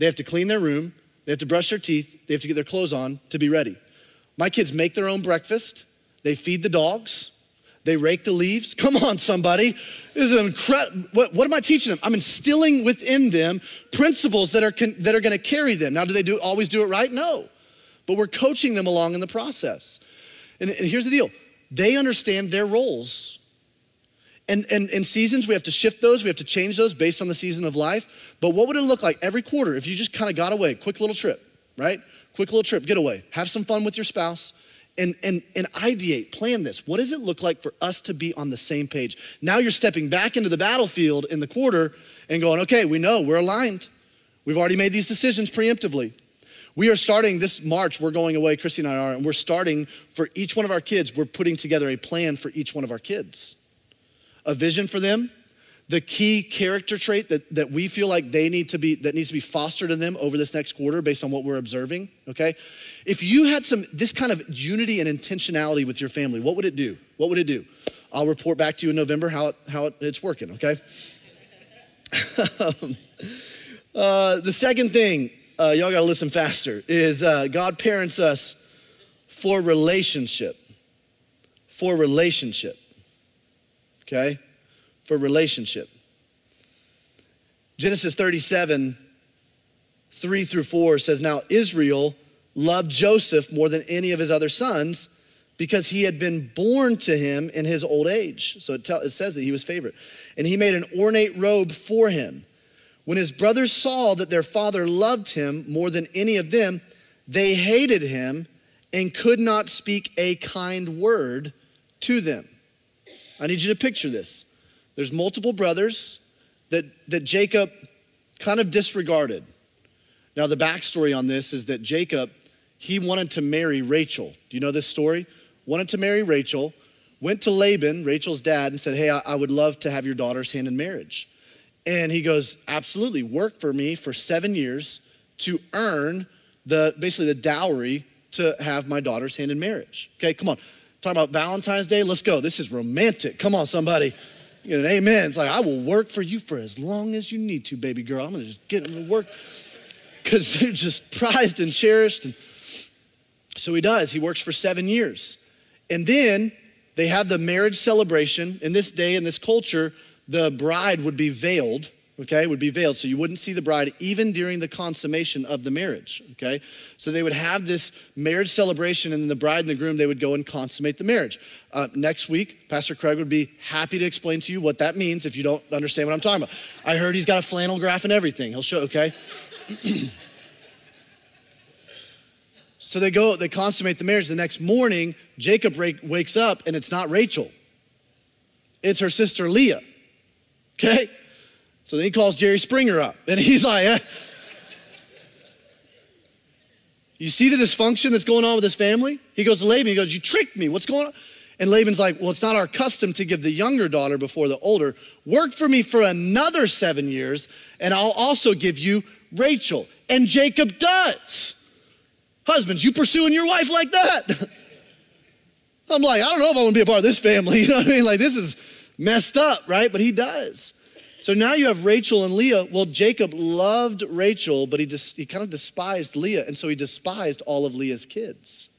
they have to clean their room, they have to brush their teeth, they have to get their clothes on to be ready. My kids make their own breakfast, they feed the dogs, they rake the leaves. (laughs) Come on, somebody. This is incredible. What, what, am I teaching them? I'm instilling within them principles that are, that are going to carry them. Now, do they do, always do it right? No. But we're coaching them along in the process. And, and here's the deal they understand their roles. And, and in seasons, we have to shift those, we have to change those based on the season of life. But what would it look like every quarter if you just kind of got away, quick little trip, right? Quick little trip, get away, have some fun with your spouse, and, and, and ideate, plan this. What does it look like for us to be on the same page? Now you're stepping back into the battlefield in the quarter and going, okay, we know we're aligned. We've already made these decisions preemptively. We are starting this March, we're going away, Christy and I are, and we're starting for each one of our kids, we're putting together a plan for each one of our kids. A vision for them, the key character trait that, that we feel like they need to be, that needs to be fostered in them over this next quarter based on what we're observing, okay? If you had some, this kind of unity and intentionality with your family, what would it do? What would it do? I'll report back to you in November how, it, how it, it's working, okay? (laughs) uh, the second thing uh, y'all gotta listen faster, is uh, God parents us for relationship. For relationship. Okay? For relationship. Genesis 37, 3 through 4 says, Now Israel loved Joseph more than any of his other sons because he had been born to him in his old age. So it, tell, it says that he was favorite. And he made an ornate robe for him. When his brothers saw that their father loved him more than any of them, they hated him and could not speak a kind word to them. I need you to picture this. There's multiple brothers that, that Jacob kind of disregarded. Now, the backstory on this is that Jacob, he wanted to marry Rachel. Do you know this story? Wanted to marry Rachel, went to Laban, Rachel's dad, and said, Hey, I, I would love to have your daughter's hand in marriage. And he goes, Absolutely, work for me for seven years to earn the basically the dowry to have my daughter's hand in marriage. Okay, come on. Talking about Valentine's Day, let's go. This is romantic. Come on, somebody. You know, amen. It's like, I will work for you for as long as you need to, baby girl. I'm gonna just get into work because (laughs) they're just prized and cherished. And so he does. He works for seven years. And then they have the marriage celebration. In this day, in this culture, the bride would be veiled, okay, would be veiled. So you wouldn't see the bride even during the consummation of the marriage, okay? So they would have this marriage celebration, and then the bride and the groom, they would go and consummate the marriage. Uh, next week, Pastor Craig would be happy to explain to you what that means if you don't understand what I'm talking about. I heard he's got a flannel graph and everything. He'll show, okay? (clears throat) so they go, they consummate the marriage. The next morning, Jacob wakes up, and it's not Rachel, it's her sister Leah. Okay? So then he calls Jerry Springer up and he's like. You see the dysfunction that's going on with his family? He goes to Laban, he goes, You tricked me. What's going on? And Laban's like, Well, it's not our custom to give the younger daughter before the older. Work for me for another seven years, and I'll also give you Rachel. And Jacob does. Husbands, you pursuing your wife like that? (laughs) I'm like, I don't know if I want to be a part of this family. (laughs) You know what I mean? Like, this is messed up, right? But he does. So now you have Rachel and Leah. Well, Jacob loved Rachel, but he, just, he kind of despised Leah, and so he despised all of Leah's kids.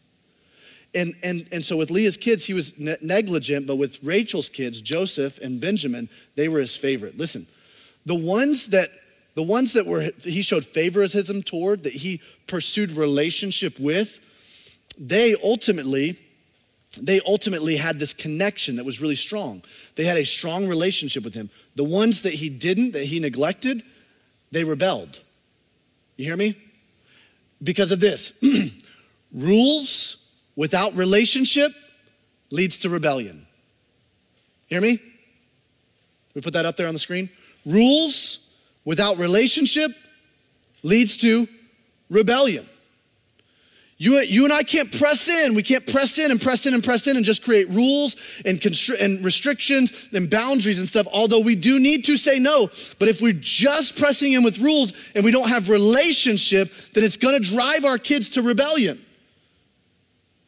And, and, and so with Leah's kids, he was ne- negligent, but with Rachel's kids, Joseph and Benjamin, they were his favorite. Listen, the ones that the ones that were he showed favoritism toward, that he pursued relationship with, they ultimately they ultimately had this connection that was really strong. They had a strong relationship with him. The ones that he didn't, that he neglected, they rebelled. You hear me? Because of this. (clears throat) Rules without relationship leads to rebellion. Hear me? We put that up there on the screen. Rules without relationship leads to rebellion. You, you and I can't press in. We can't press in and press in and press in and just create rules and, constri- and restrictions and boundaries and stuff, although we do need to say no. But if we're just pressing in with rules and we don't have relationship, then it's gonna drive our kids to rebellion.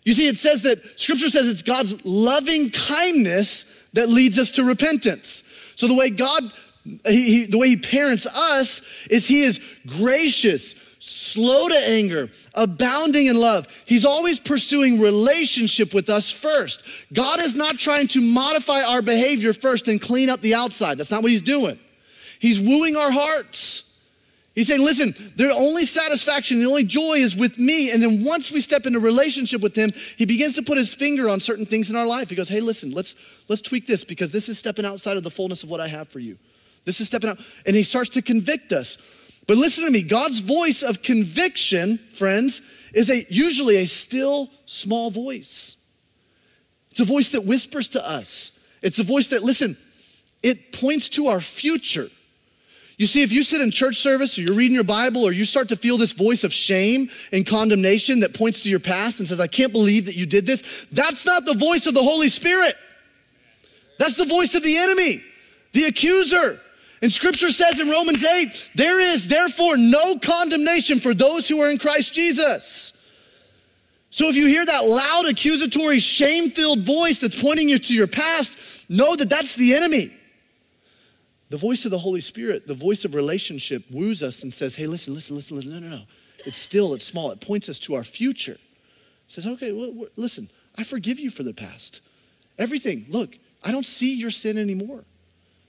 You see, it says that scripture says it's God's loving kindness that leads us to repentance. So the way God, he, the way he parents us is he is gracious, slow to anger, abounding in love. He's always pursuing relationship with us first. God is not trying to modify our behavior first and clean up the outside. That's not what he's doing. He's wooing our hearts. He's saying, listen, the only satisfaction, the only joy is with me. And then once we step into relationship with him, he begins to put his finger on certain things in our life. He goes, hey, listen, let's let's tweak this because this is stepping outside of the fullness of what I have for you. This is stepping out. And he starts to convict us. But listen to me, God's voice of conviction, friends, is a usually a still small voice. It's a voice that whispers to us. It's a voice that, listen, it points to our future. You see, if you sit in church service or you're reading your Bible or you start to feel this voice of shame and condemnation that points to your past and says, I can't believe that you did this, that's not the voice of the Holy Spirit. That's the voice of the enemy, the accuser. And scripture says in Romans 8, there is therefore no condemnation for those who are in Christ Jesus. So if you hear that loud, accusatory, shame filled voice that's pointing you to your past, know that that's the enemy. The voice of the Holy Spirit, the voice of relationship, woos us and says, hey, listen, listen, listen, listen. No, no, no. It's still, it's small. It points us to our future. It says, okay, well, listen, I forgive you for the past. Everything, look, I don't see your sin anymore.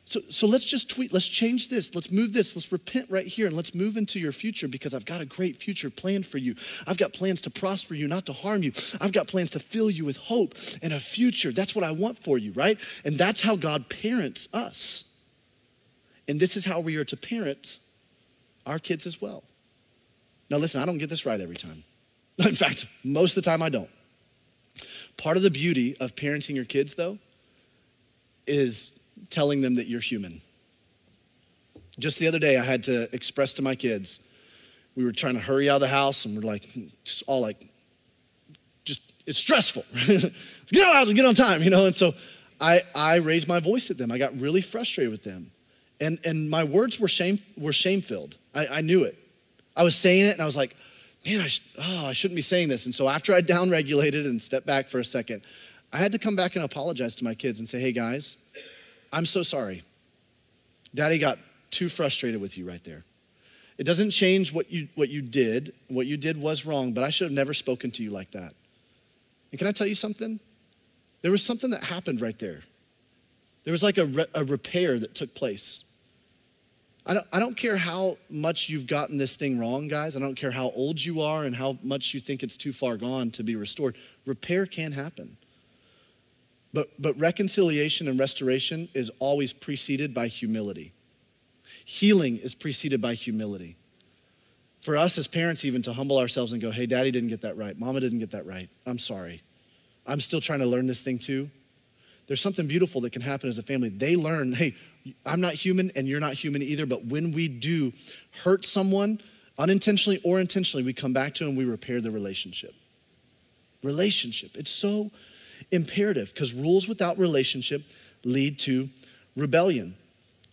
So, so let's just tweet, let's change this, let's move this, let's repent right here, and let's move into your future because I've got a great future planned for you. I've got plans to prosper you, not to harm you. I've got plans to fill you with hope and a future. That's what I want for you, right? And that's how God parents us. And this is how we are to parent our kids as well. Now, listen, I don't get this right every time. (laughs) In fact, most of the time I don't. Part of the beauty of parenting your kids, though, is telling them that you're human. Just the other day, I had to express to my kids, we were trying to hurry out of the house and we're like, just all like, just, it's stressful. (laughs) Let's get out of the house and get on time, you know? And so I, I raised my voice at them. I got really frustrated with them. And, and my words were shame, were shame filled. I, I knew it. I was saying it and I was like, man, I, sh- oh, I shouldn't be saying this. And so after I downregulated and stepped back for a second, I had to come back and apologize to my kids and say, hey guys, I'm so sorry. Daddy got too frustrated with you right there. It doesn't change what you, what you did. What you did was wrong, but I should have never spoken to you like that. And can I tell you something? There was something that happened right there. There was like a, re- a repair that took place. I don't, I don't care how much you've gotten this thing wrong, guys. I don't care how old you are and how much you think it's too far gone to be restored. Repair can happen. But, but reconciliation and restoration is always preceded by humility. Healing is preceded by humility. For us as parents, even to humble ourselves and go, hey, daddy didn't get that right. Mama didn't get that right. I'm sorry. I'm still trying to learn this thing too. There's something beautiful that can happen as a family. They learn, hey, I'm not human and you're not human either, but when we do hurt someone, unintentionally or intentionally, we come back to and we repair the relationship. Relationship. It's so imperative because rules without relationship lead to rebellion.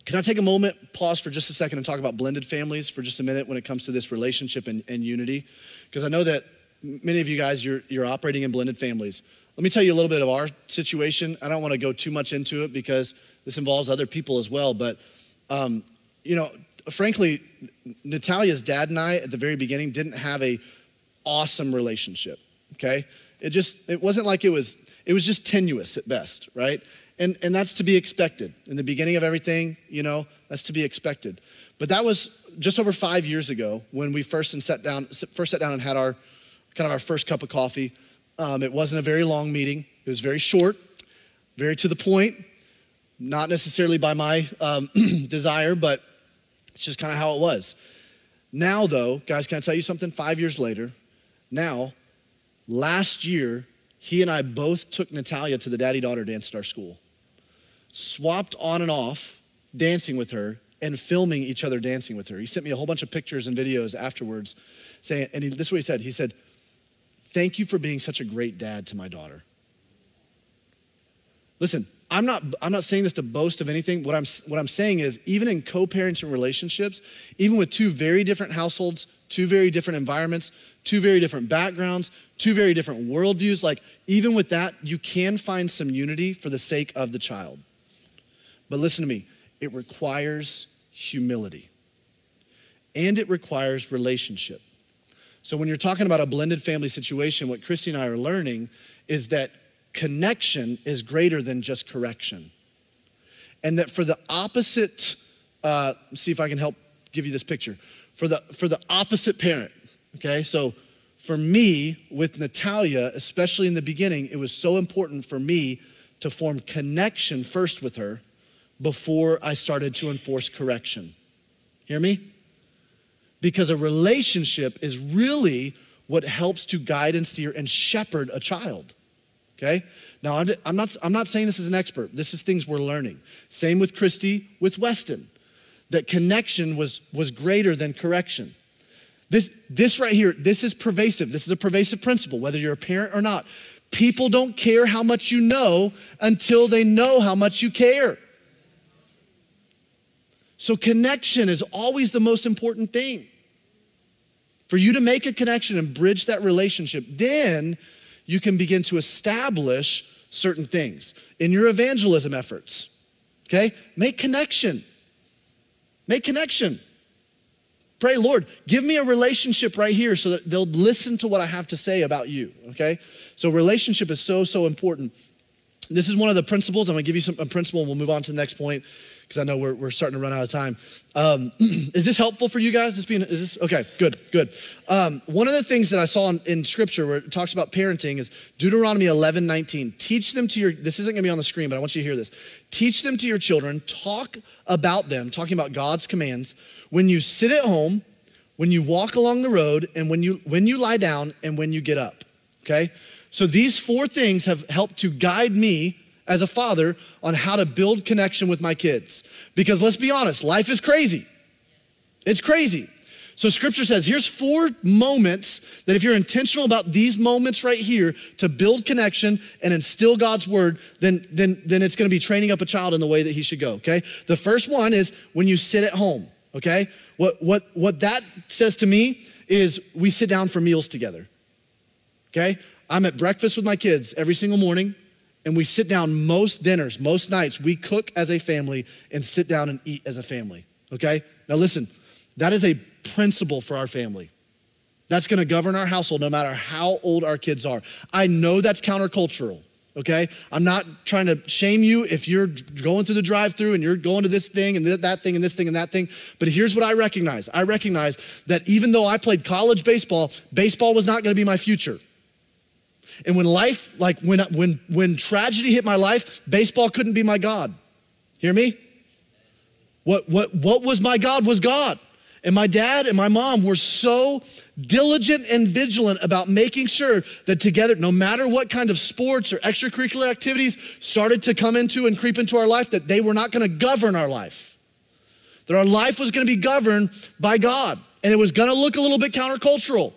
Can I take a moment, pause for just a second, and talk about blended families for just a minute when it comes to this relationship and, and unity? Because I know that many of you guys, you're, you're operating in blended families. Let me tell you a little bit of our situation. I don't want to go too much into it because this involves other people as well. But, um, you know, frankly, Natalia's dad and I at the very beginning didn't have a awesome relationship, okay? It just, it wasn't like it was, it was just tenuous at best, right? And, and that's to be expected. In the beginning of everything, you know, that's to be expected. But that was just over five years ago when we first and sat down, first sat down and had our kind of our first cup of coffee. Um, it wasn't a very long meeting. It was very short, very to the point. Not necessarily by my um, (clears throat) desire, but it's just kind of how it was. Now, though, guys, can I tell you something? Five years later, now, last year, he and I both took Natalia to the daddy daughter dance at our school swapped on and off dancing with her and filming each other dancing with her. He sent me a whole bunch of pictures and videos afterwards saying, and he, this is what he said. He said, Thank you for being such a great dad to my daughter. Listen, I'm not, I'm not saying this to boast of anything. What I'm, what I'm saying is, even in co parenting relationships, even with two very different households, two very different environments, two very different backgrounds, two very different worldviews, like even with that, you can find some unity for the sake of the child. But listen to me, it requires humility and it requires relationship. So when you're talking about a blended family situation, what Christy and I are learning is that connection is greater than just correction. And that for the opposite, uh, see if I can help give you this picture. For the, for the opposite parent, okay? So for me, with Natalia, especially in the beginning, it was so important for me to form connection first with her before I started to enforce correction. Hear me? Because a relationship is really what helps to guide and steer and shepherd a child. Okay? Now, I'm not, I'm not saying this is an expert. This is things we're learning. Same with Christy, with Weston, that connection was, was greater than correction. This, this right here, this is pervasive. This is a pervasive principle, whether you're a parent or not. People don't care how much you know until they know how much you care. So, connection is always the most important thing. For you to make a connection and bridge that relationship, then you can begin to establish certain things in your evangelism efforts. Okay? Make connection. Make connection. Pray, Lord, give me a relationship right here so that they'll listen to what I have to say about you. Okay? So, relationship is so, so important. This is one of the principles. I'm gonna give you some, a principle and we'll move on to the next point because I know we're, we're starting to run out of time. Um, (clears throat) is this helpful for you guys? This being, is this okay? Good, good. Um, one of the things that I saw in, in, scripture where it talks about parenting is Deuteronomy 11, 19. Teach them to your, this isn't gonna be on the screen, but I want you to hear this. Teach them to your children, talk about them, talking about God's commands, when you sit at home, when you walk along the road, and when you, when you lie down, and when you get up, okay? So these four things have helped to guide me as a father on how to build connection with my kids. Because let's be honest, life is crazy. It's crazy. So scripture says here's four moments that if you're intentional about these moments right here to build connection and instill God's word, then, then, then it's gonna be training up a child in the way that he should go, okay? The first one is when you sit at home, okay? What, what, what that says to me is we sit down for meals together, okay? I'm at breakfast with my kids every single morning and we sit down most dinners, most nights, we cook as a family and sit down and eat as a family, okay? Now listen, that is a principle for our family. That's gonna govern our household no matter how old our kids are. I know that's countercultural, okay? I'm not trying to shame you if you're going through the drive through and you're going to this thing and that thing and this thing and that thing. But here's what I recognize I recognize that even though I played college baseball, baseball was not gonna be my future. And when life, like when, when, when tragedy hit my life, baseball couldn't be my God. Hear me? What, what, what was my God was God. And my dad and my mom were so diligent and vigilant about making sure that together, no matter what kind of sports or extracurricular activities started to come into and creep into our life, that they were not gonna govern our life. That our life was gonna be governed by God. And it was gonna look a little bit countercultural.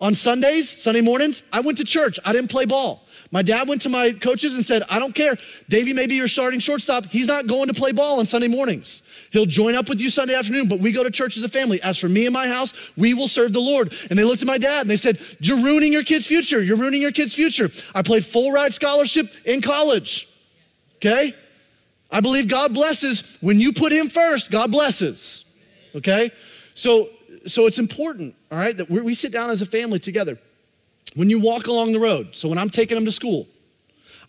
On Sundays, Sunday mornings, I went to church. I didn't play ball. My dad went to my coaches and said, I don't care. Davey may be your starting shortstop. He's not going to play ball on Sunday mornings. He'll join up with you Sunday afternoon, but we go to church as a family. As for me and my house, we will serve the Lord. And they looked at my dad and they said, You're ruining your kid's future. You're ruining your kid's future. I played full ride scholarship in college. Okay? I believe God blesses. When you put Him first, God blesses. Okay? So, so it's important, all right, that we sit down as a family together. When you walk along the road, so when I'm taking them to school,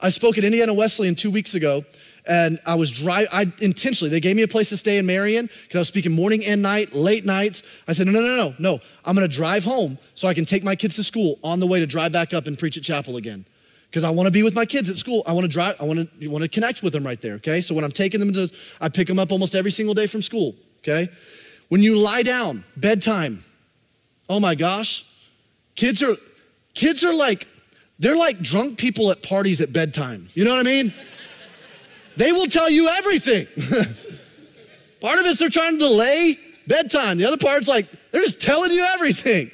I spoke at Indiana Wesleyan two weeks ago, and I was driving, I intentionally, they gave me a place to stay in Marion because I was speaking morning and night, late nights. I said, no, no, no, no, no. I'm gonna drive home so I can take my kids to school on the way to drive back up and preach at chapel again. Because I wanna be with my kids at school. I wanna drive, I wanna, wanna connect with them right there, okay? So when I'm taking them to, I pick them up almost every single day from school, okay? When you lie down, bedtime, oh my gosh, kids are, kids are like, they're like drunk people at parties at bedtime. You know what I mean? They will tell you everything. (laughs) Part of it's they're trying to delay bedtime. The other part's like they're just telling you everything.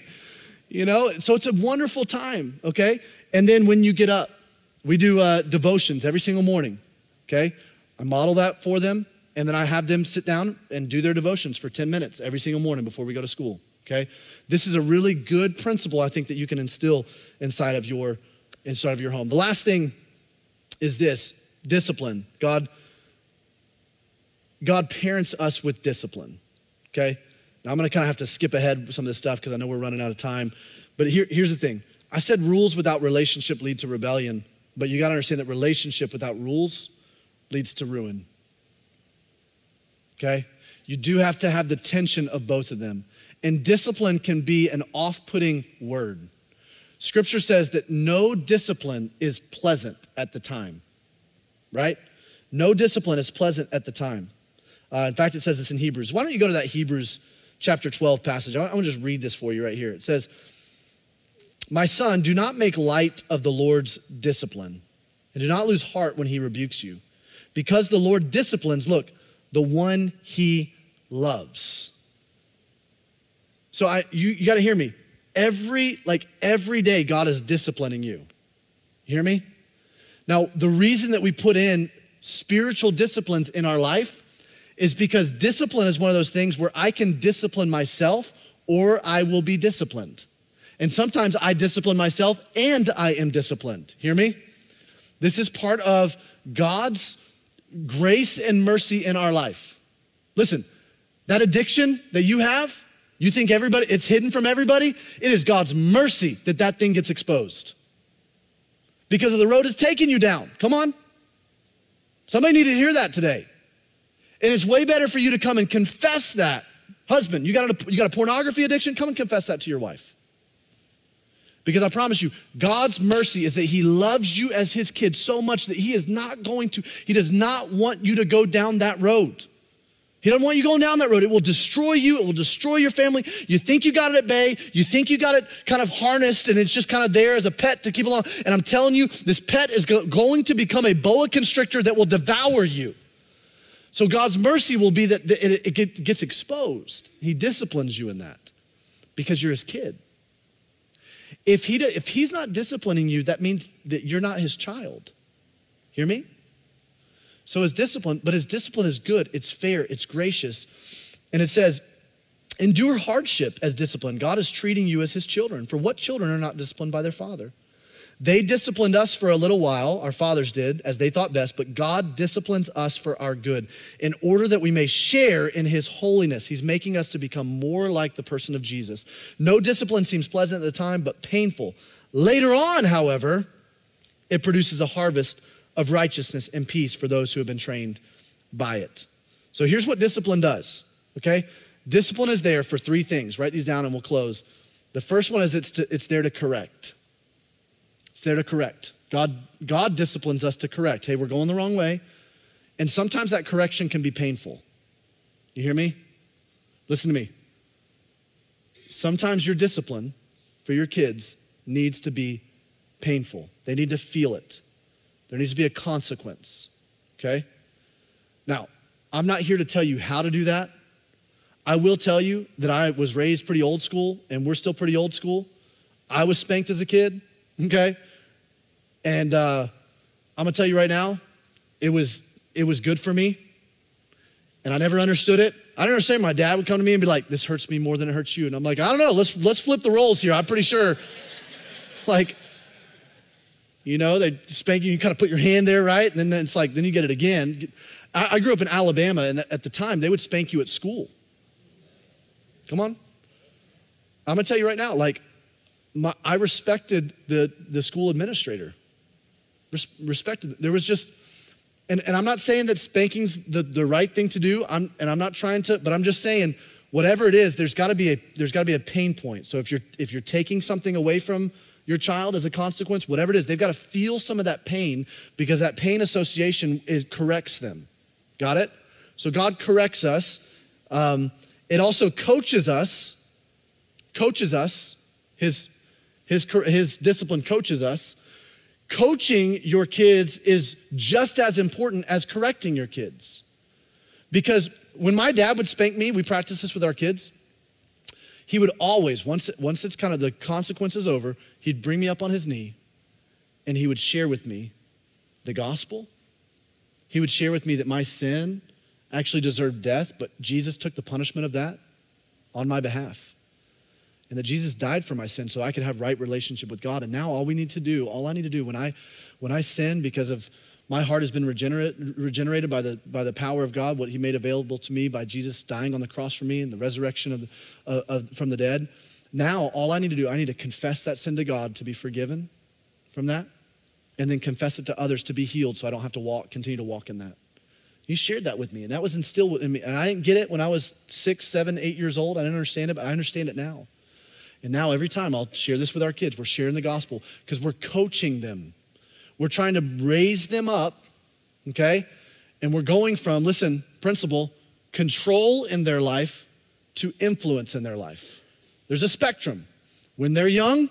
You know, so it's a wonderful time, okay? And then when you get up, we do uh, devotions every single morning, okay? I model that for them, and then I have them sit down and do their devotions for 10 minutes every single morning before we go to school, okay? This is a really good principle I think that you can instill inside of your inside of your home. The last thing is this discipline. God, God parents us with discipline, okay? Now I'm gonna kind of have to skip ahead with some of this stuff because I know we're running out of time. But here, here's the thing I said rules without relationship lead to rebellion, but you gotta understand that relationship without rules leads to ruin, okay? You do have to have the tension of both of them. And discipline can be an off putting word. Scripture says that no discipline is pleasant at the time right? No discipline is pleasant at the time. Uh, in fact, it says this in Hebrews. Why don't you go to that Hebrews chapter 12 passage? I want to just read this for you right here. It says, My son, do not make light of the Lord's discipline, and do not lose heart when he rebukes you, because the Lord disciplines, look, the one he loves. So I, you, you got to hear me. Every, like every day, God is disciplining you. You hear me? Now, the reason that we put in spiritual disciplines in our life is because discipline is one of those things where I can discipline myself or I will be disciplined. And sometimes I discipline myself and I am disciplined. Hear me? This is part of God's grace and mercy in our life. Listen, that addiction that you have, you think everybody, it's hidden from everybody? It is God's mercy that that thing gets exposed because of the road it's taking you down. Come on. Somebody needed to hear that today. And it's way better for you to come and confess that. Husband, you got a, you got a pornography addiction? Come and confess that to your wife. Because I promise you, God's mercy is that He loves you as His kid so much that He is not going to, He does not want you to go down that road. He doesn't want you going down that road. It will destroy you. It will destroy your family. You think you got it at bay. You think you got it kind of harnessed and it's just kind of there as a pet to keep along. And I'm telling you, this pet is go- going to become a boa constrictor that will devour you. So God's mercy will be that it, it gets exposed. He disciplines you in that because you're his kid. If, he, if he's not disciplining you, that means that you're not his child. Hear me? So his discipline, but his discipline is good, it's fair, it's gracious. And it says, endure hardship as discipline. God is treating you as his children. For what children are not disciplined by their father? They disciplined us for a little while, our fathers did, as they thought best, but God disciplines us for our good, in order that we may share in his holiness. He's making us to become more like the person of Jesus. No discipline seems pleasant at the time, but painful. Later on, however, it produces a harvest of righteousness and peace for those who have been trained by it. So here's what discipline does, okay? Discipline is there for three things. Write these down and we'll close. The first one is it's, to, it's there to correct. It's there to correct. God, God disciplines us to correct. Hey, we're going the wrong way. And sometimes that correction can be painful. You hear me? Listen to me. Sometimes your discipline for your kids needs to be painful, they need to feel it. There needs to be a consequence, okay? Now, I'm not here to tell you how to do that. I will tell you that I was raised pretty old school, and we're still pretty old school. I was spanked as a kid, okay? And uh, I'm gonna tell you right now, it was, it was good for me. And I never understood it. I didn't understand. My dad would come to me and be like, This hurts me more than it hurts you. And I'm like, I don't know, let's, let's flip the roles here. I'm pretty sure. (laughs) like, you know, they spank you, you kind of put your hand there, right? And then it's like, then you get it again. I, I grew up in Alabama, and at the time, they would spank you at school. Come on. I'm gonna tell you right now, like, my, I respected the, the school administrator. Res, respected. There was just, and, and I'm not saying that spanking's the, the right thing to do, I'm, and I'm not trying to, but I'm just saying, whatever it is, there's gotta be a, there's gotta be a pain point. So if you're, if you're taking something away from your child as a consequence, whatever it is, they've got to feel some of that pain because that pain association it corrects them. Got it? So God corrects us. Um, it also coaches us, coaches us. His, his, his discipline coaches us. Coaching your kids is just as important as correcting your kids. Because when my dad would spank me, we practice this with our kids. He would always, once, once it's kind of the consequences over, he'd bring me up on his knee and he would share with me the gospel. He would share with me that my sin actually deserved death, but Jesus took the punishment of that on my behalf. And that Jesus died for my sin so I could have right relationship with God. And now all we need to do, all I need to do when I when I sin because of my heart has been regenerate, regenerated by the, by the power of God, what He made available to me by Jesus dying on the cross for me and the resurrection of the, uh, of, from the dead. Now, all I need to do, I need to confess that sin to God to be forgiven from that, and then confess it to others to be healed so I don't have to walk, continue to walk in that. He shared that with me, and that was instilled in me. And I didn't get it when I was six, seven, eight years old. I didn't understand it, but I understand it now. And now, every time I'll share this with our kids, we're sharing the gospel because we're coaching them we're trying to raise them up, okay? And we're going from, listen, principle, control in their life to influence in their life. There's a spectrum. When they're young,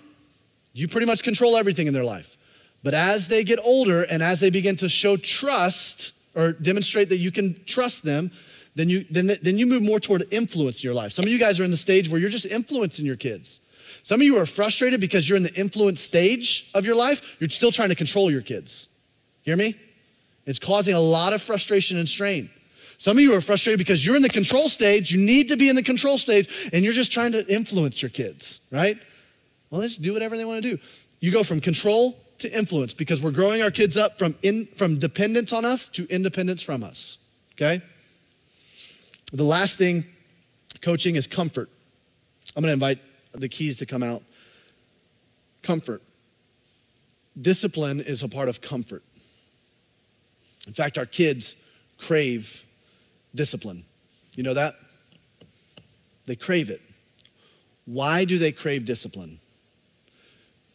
you pretty much control everything in their life. But as they get older and as they begin to show trust or demonstrate that you can trust them, then you, then, then you move more toward influence in your life. Some of you guys are in the stage where you're just influencing your kids. Some of you are frustrated because you're in the influence stage of your life. You're still trying to control your kids. Hear me? It's causing a lot of frustration and strain. Some of you are frustrated because you're in the control stage. You need to be in the control stage, and you're just trying to influence your kids, right? Well, they just do whatever they want to do. You go from control to influence because we're growing our kids up from, in, from dependence on us to independence from us, okay? The last thing coaching is comfort. I'm going to invite the keys to come out. Comfort. Discipline is a part of comfort. In fact, our kids crave discipline. You know that? They crave it. Why do they crave discipline?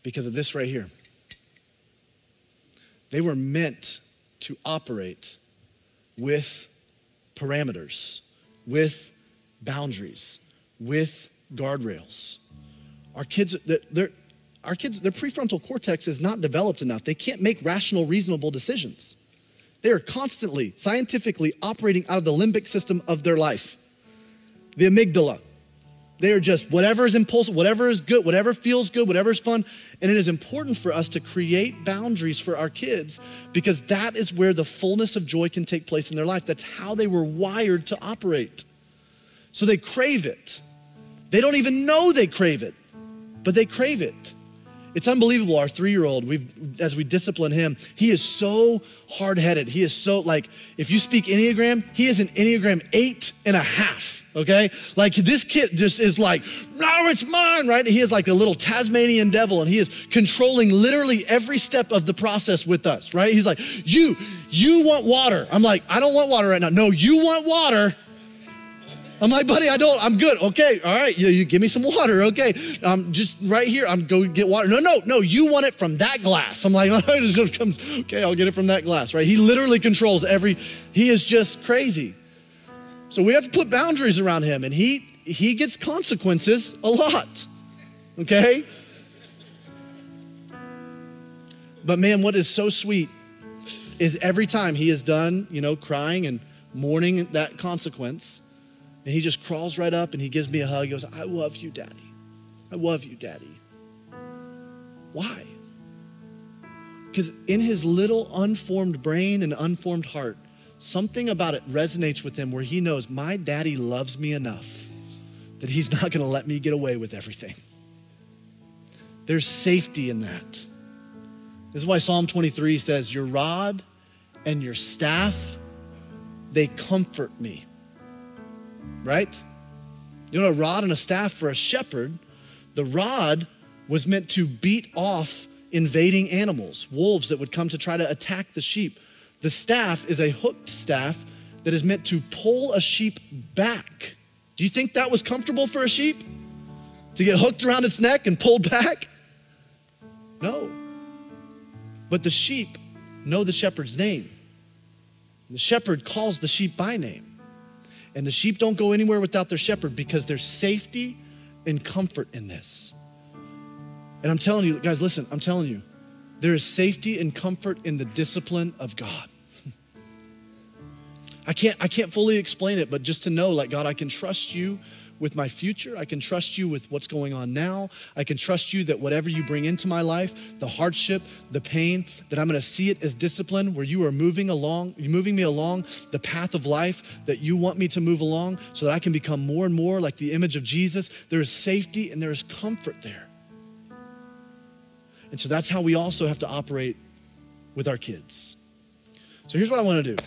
Because of this right here. They were meant to operate with parameters, with boundaries, with guardrails. Our kids, they're, our kids, their prefrontal cortex is not developed enough. They can't make rational, reasonable decisions. They are constantly, scientifically operating out of the limbic system of their life, the amygdala. They are just whatever is impulsive, whatever is good, whatever feels good, whatever is fun. And it is important for us to create boundaries for our kids because that is where the fullness of joy can take place in their life. That's how they were wired to operate. So they crave it. They don't even know they crave it but they crave it. It's unbelievable. Our three year old, we've, as we discipline him, he is so hard headed. He is so, like, if you speak Enneagram, he is an Enneagram eight and a half, okay? Like, this kid just is like, no, it's mine, right? He is like a little Tasmanian devil, and he is controlling literally every step of the process with us, right? He's like, you, you want water. I'm like, I don't want water right now. No, you want water. I'm like, buddy, I don't, I'm good. Okay, all right, you, you give me some water. Okay, I'm just right here. I'm to get water. No, no, no, you want it from that glass. I'm like, (laughs) okay, I'll get it from that glass, right? He literally controls every, he is just crazy. So we have to put boundaries around him, and he he gets consequences a lot. Okay? But man, what is so sweet is every time he is done, you know, crying and mourning that consequence, and he just crawls right up and he gives me a hug. He goes, I love you, Daddy. I love you, Daddy. Why? because in his little unformed brain and unformed heart, something about it resonates with him where he knows my daddy loves me enough that he's (laughs) not going to let me get away with everything. There's safety in that. This is why Psalm 23 says, Your rod and your staff, they comfort me. Right? You know, a rod and a staff for a shepherd, the rod was meant to beat off invading animals, wolves that would come to try to attack the sheep. The staff is a hooked staff that is meant to pull a sheep back. Do you think that was comfortable for a sheep? To get hooked around its neck and pulled back? No. But the sheep know the shepherd's name. The shepherd calls the sheep by name. And the sheep don't go anywhere without their shepherd because there's safety and comfort in this. And I'm telling you, guys, listen, I'm telling you, there is safety and comfort in the discipline of God. (laughs) I can't, I can't fully explain it, but just to know, like, God, I can trust you with my future. I can trust you with what's going on now. I can trust you that whatever you bring into my life, the hardship, the pain, that I'm going to see it as discipline where you are moving along, moving me along the path of life that you want me to move along so that I can become more and more like the image of Jesus. There is safety and there is comfort there. And so that's how we also have to operate with our kids. So here's what I want to do.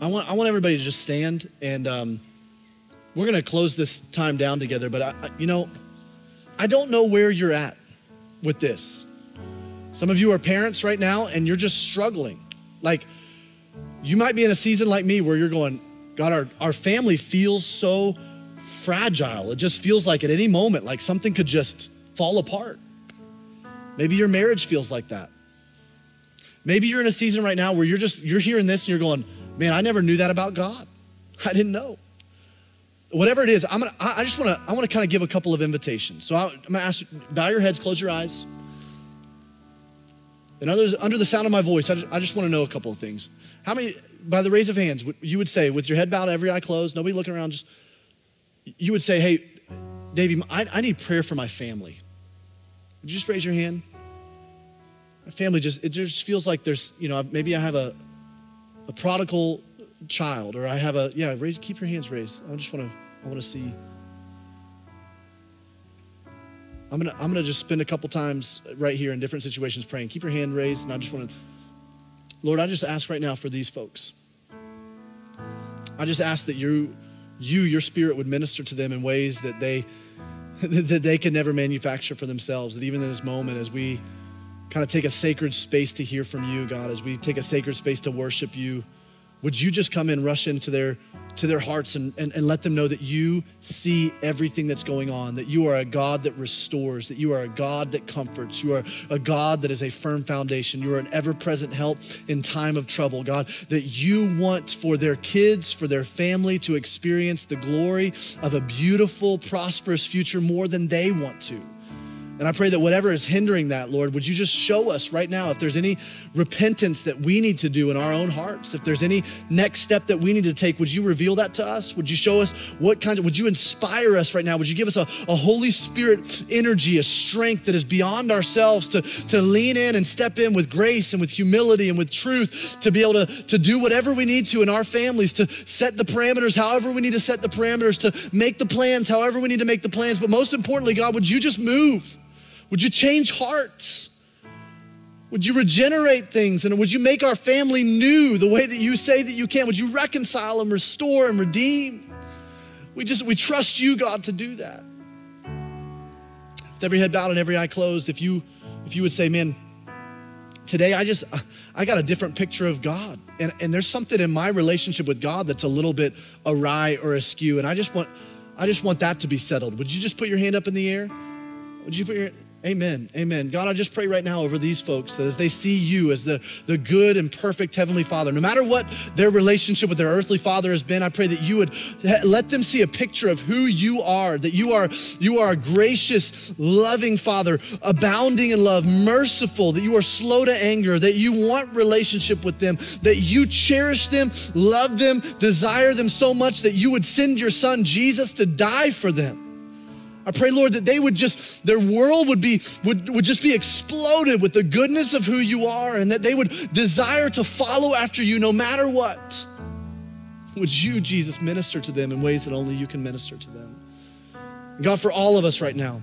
I want, I want everybody to just stand and um, we're going to close this time down together. But, I, you know, I don't know where you're at with this. Some of you are parents right now and you're just struggling. Like, you might be in a season like me where you're going, God, our, our family feels so fragile. It just feels like at any moment, like something could just fall apart. Maybe your marriage feels like that. Maybe you're in a season right now where you're just, you're hearing this and you're going, man, I never knew that about God. I didn't know whatever it is, I'm gonna, I just wanna, I wanna kind of give a couple of invitations. So I, am gonna ask bow your heads, close your eyes. And others, under the sound of my voice, I just, I just wanna know a couple of things. How many, by the raise of hands, you would say, with your head bowed, every eye closed, nobody looking around, just, you would say, hey, Davey, I, I need prayer for my family. Would you just raise your hand? My family just, it just feels like there's, you know, maybe I have a, a prodigal child, or I have a, yeah, raise, keep your hands raised. I just wanna, I want to see. I'm gonna, I'm gonna just spend a couple times right here in different situations praying. Keep your hand raised, and I just want to, Lord, I just ask right now for these folks. I just ask that you, you, your spirit would minister to them in ways that they, (laughs) that they can never manufacture for themselves. That even in this moment, as we kind of take a sacred space to hear from you, God, as we take a sacred space to worship you, would you just come in, rush into their to their hearts and, and, and let them know that you see everything that's going on, that you are a God that restores, that you are a God that comforts, you are a God that is a firm foundation, you are an ever present help in time of trouble, God, that you want for their kids, for their family to experience the glory of a beautiful, prosperous future more than they want to. And I pray that whatever is hindering that, Lord, would you just show us right now if there's any repentance that we need to do in our own hearts? If there's any next step that we need to take, would you reveal that to us? Would you show us what kinds of, would you inspire us right now? Would you give us a, a Holy Spirit energy, a strength that is beyond ourselves to, to lean in and step in with grace and with humility and with truth to be able to, to do whatever we need to in our families, to set the parameters however we need to set the parameters, to make the plans however we need to make the plans. But most importantly, God, would you just move? Would you change hearts? Would you regenerate things? And would you make our family new the way that you say that you can? Would you reconcile and restore and redeem? We just, we trust you, God, to do that. With every head bowed and every eye closed, if you, if you would say, man, today I just, I got a different picture of God. And, and there's something in my relationship with God that's a little bit awry or askew. And I just want, I just want that to be settled. Would you just put your hand up in the air? Would you put your, Amen. Amen. God, I just pray right now over these folks that as they see you as the, the good and perfect Heavenly Father, no matter what their relationship with their earthly father has been, I pray that you would let them see a picture of who you are, that you are, you are a gracious, loving Father, abounding in love, merciful, that you are slow to anger, that you want relationship with them, that you cherish them, love them, desire them so much that you would send your son Jesus to die for them. I pray, Lord, that they would just, their world would be, would, would just be exploded with the goodness of who you are and that they would desire to follow after you no matter what. Would you, Jesus, minister to them in ways that only you can minister to them? God, for all of us right now,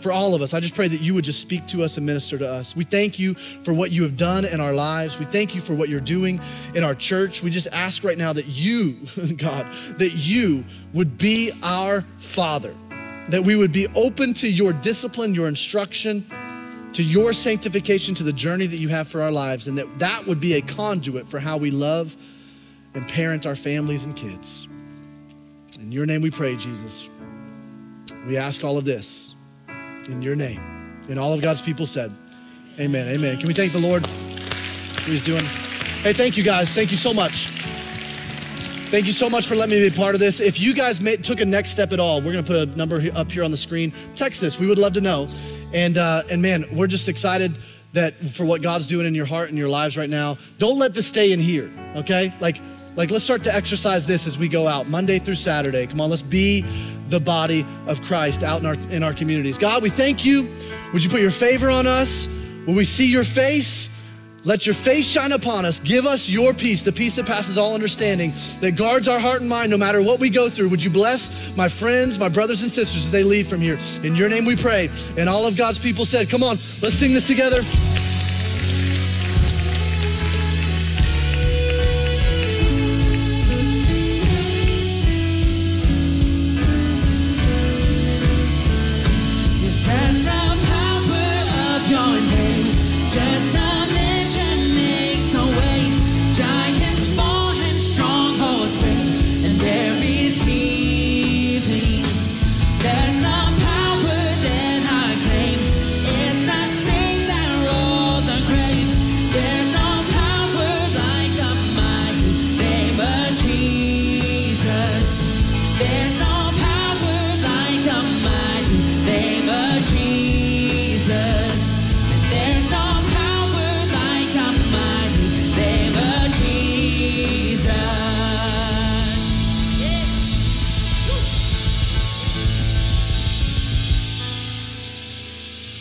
for all of us, I just pray that you would just speak to us and minister to us. We thank you for what you have done in our lives. We thank you for what you're doing in our church. We just ask right now that you, (laughs) God, that you would be our Father, that we would be open to your discipline, your instruction, to your sanctification, to the journey that you have for our lives, and that that would be a conduit for how we love and parent our families and kids. In your name we pray, Jesus. We ask all of this in your name. And all of God's people said, Amen. Amen. Can we thank the Lord? What he's doing. Hey, thank you guys. Thank you so much. Thank you so much for letting me be part of this. If you guys took a next step at all, we're gonna put a number up here on the screen. Text us. We would love to know. And uh, and man, we're just excited that for what God's doing in your heart and your lives right now. Don't let this stay in here. Okay? Like like, let's start to exercise this as we go out Monday through Saturday. Come on, let's be the body of Christ out in our, in our communities. God, we thank you. Would you put your favor on us? Will we see your face? Let your face shine upon us. Give us your peace, the peace that passes all understanding, that guards our heart and mind no matter what we go through. Would you bless my friends, my brothers and sisters as they leave from here? In your name we pray. And all of God's people said, Come on, let's sing this together.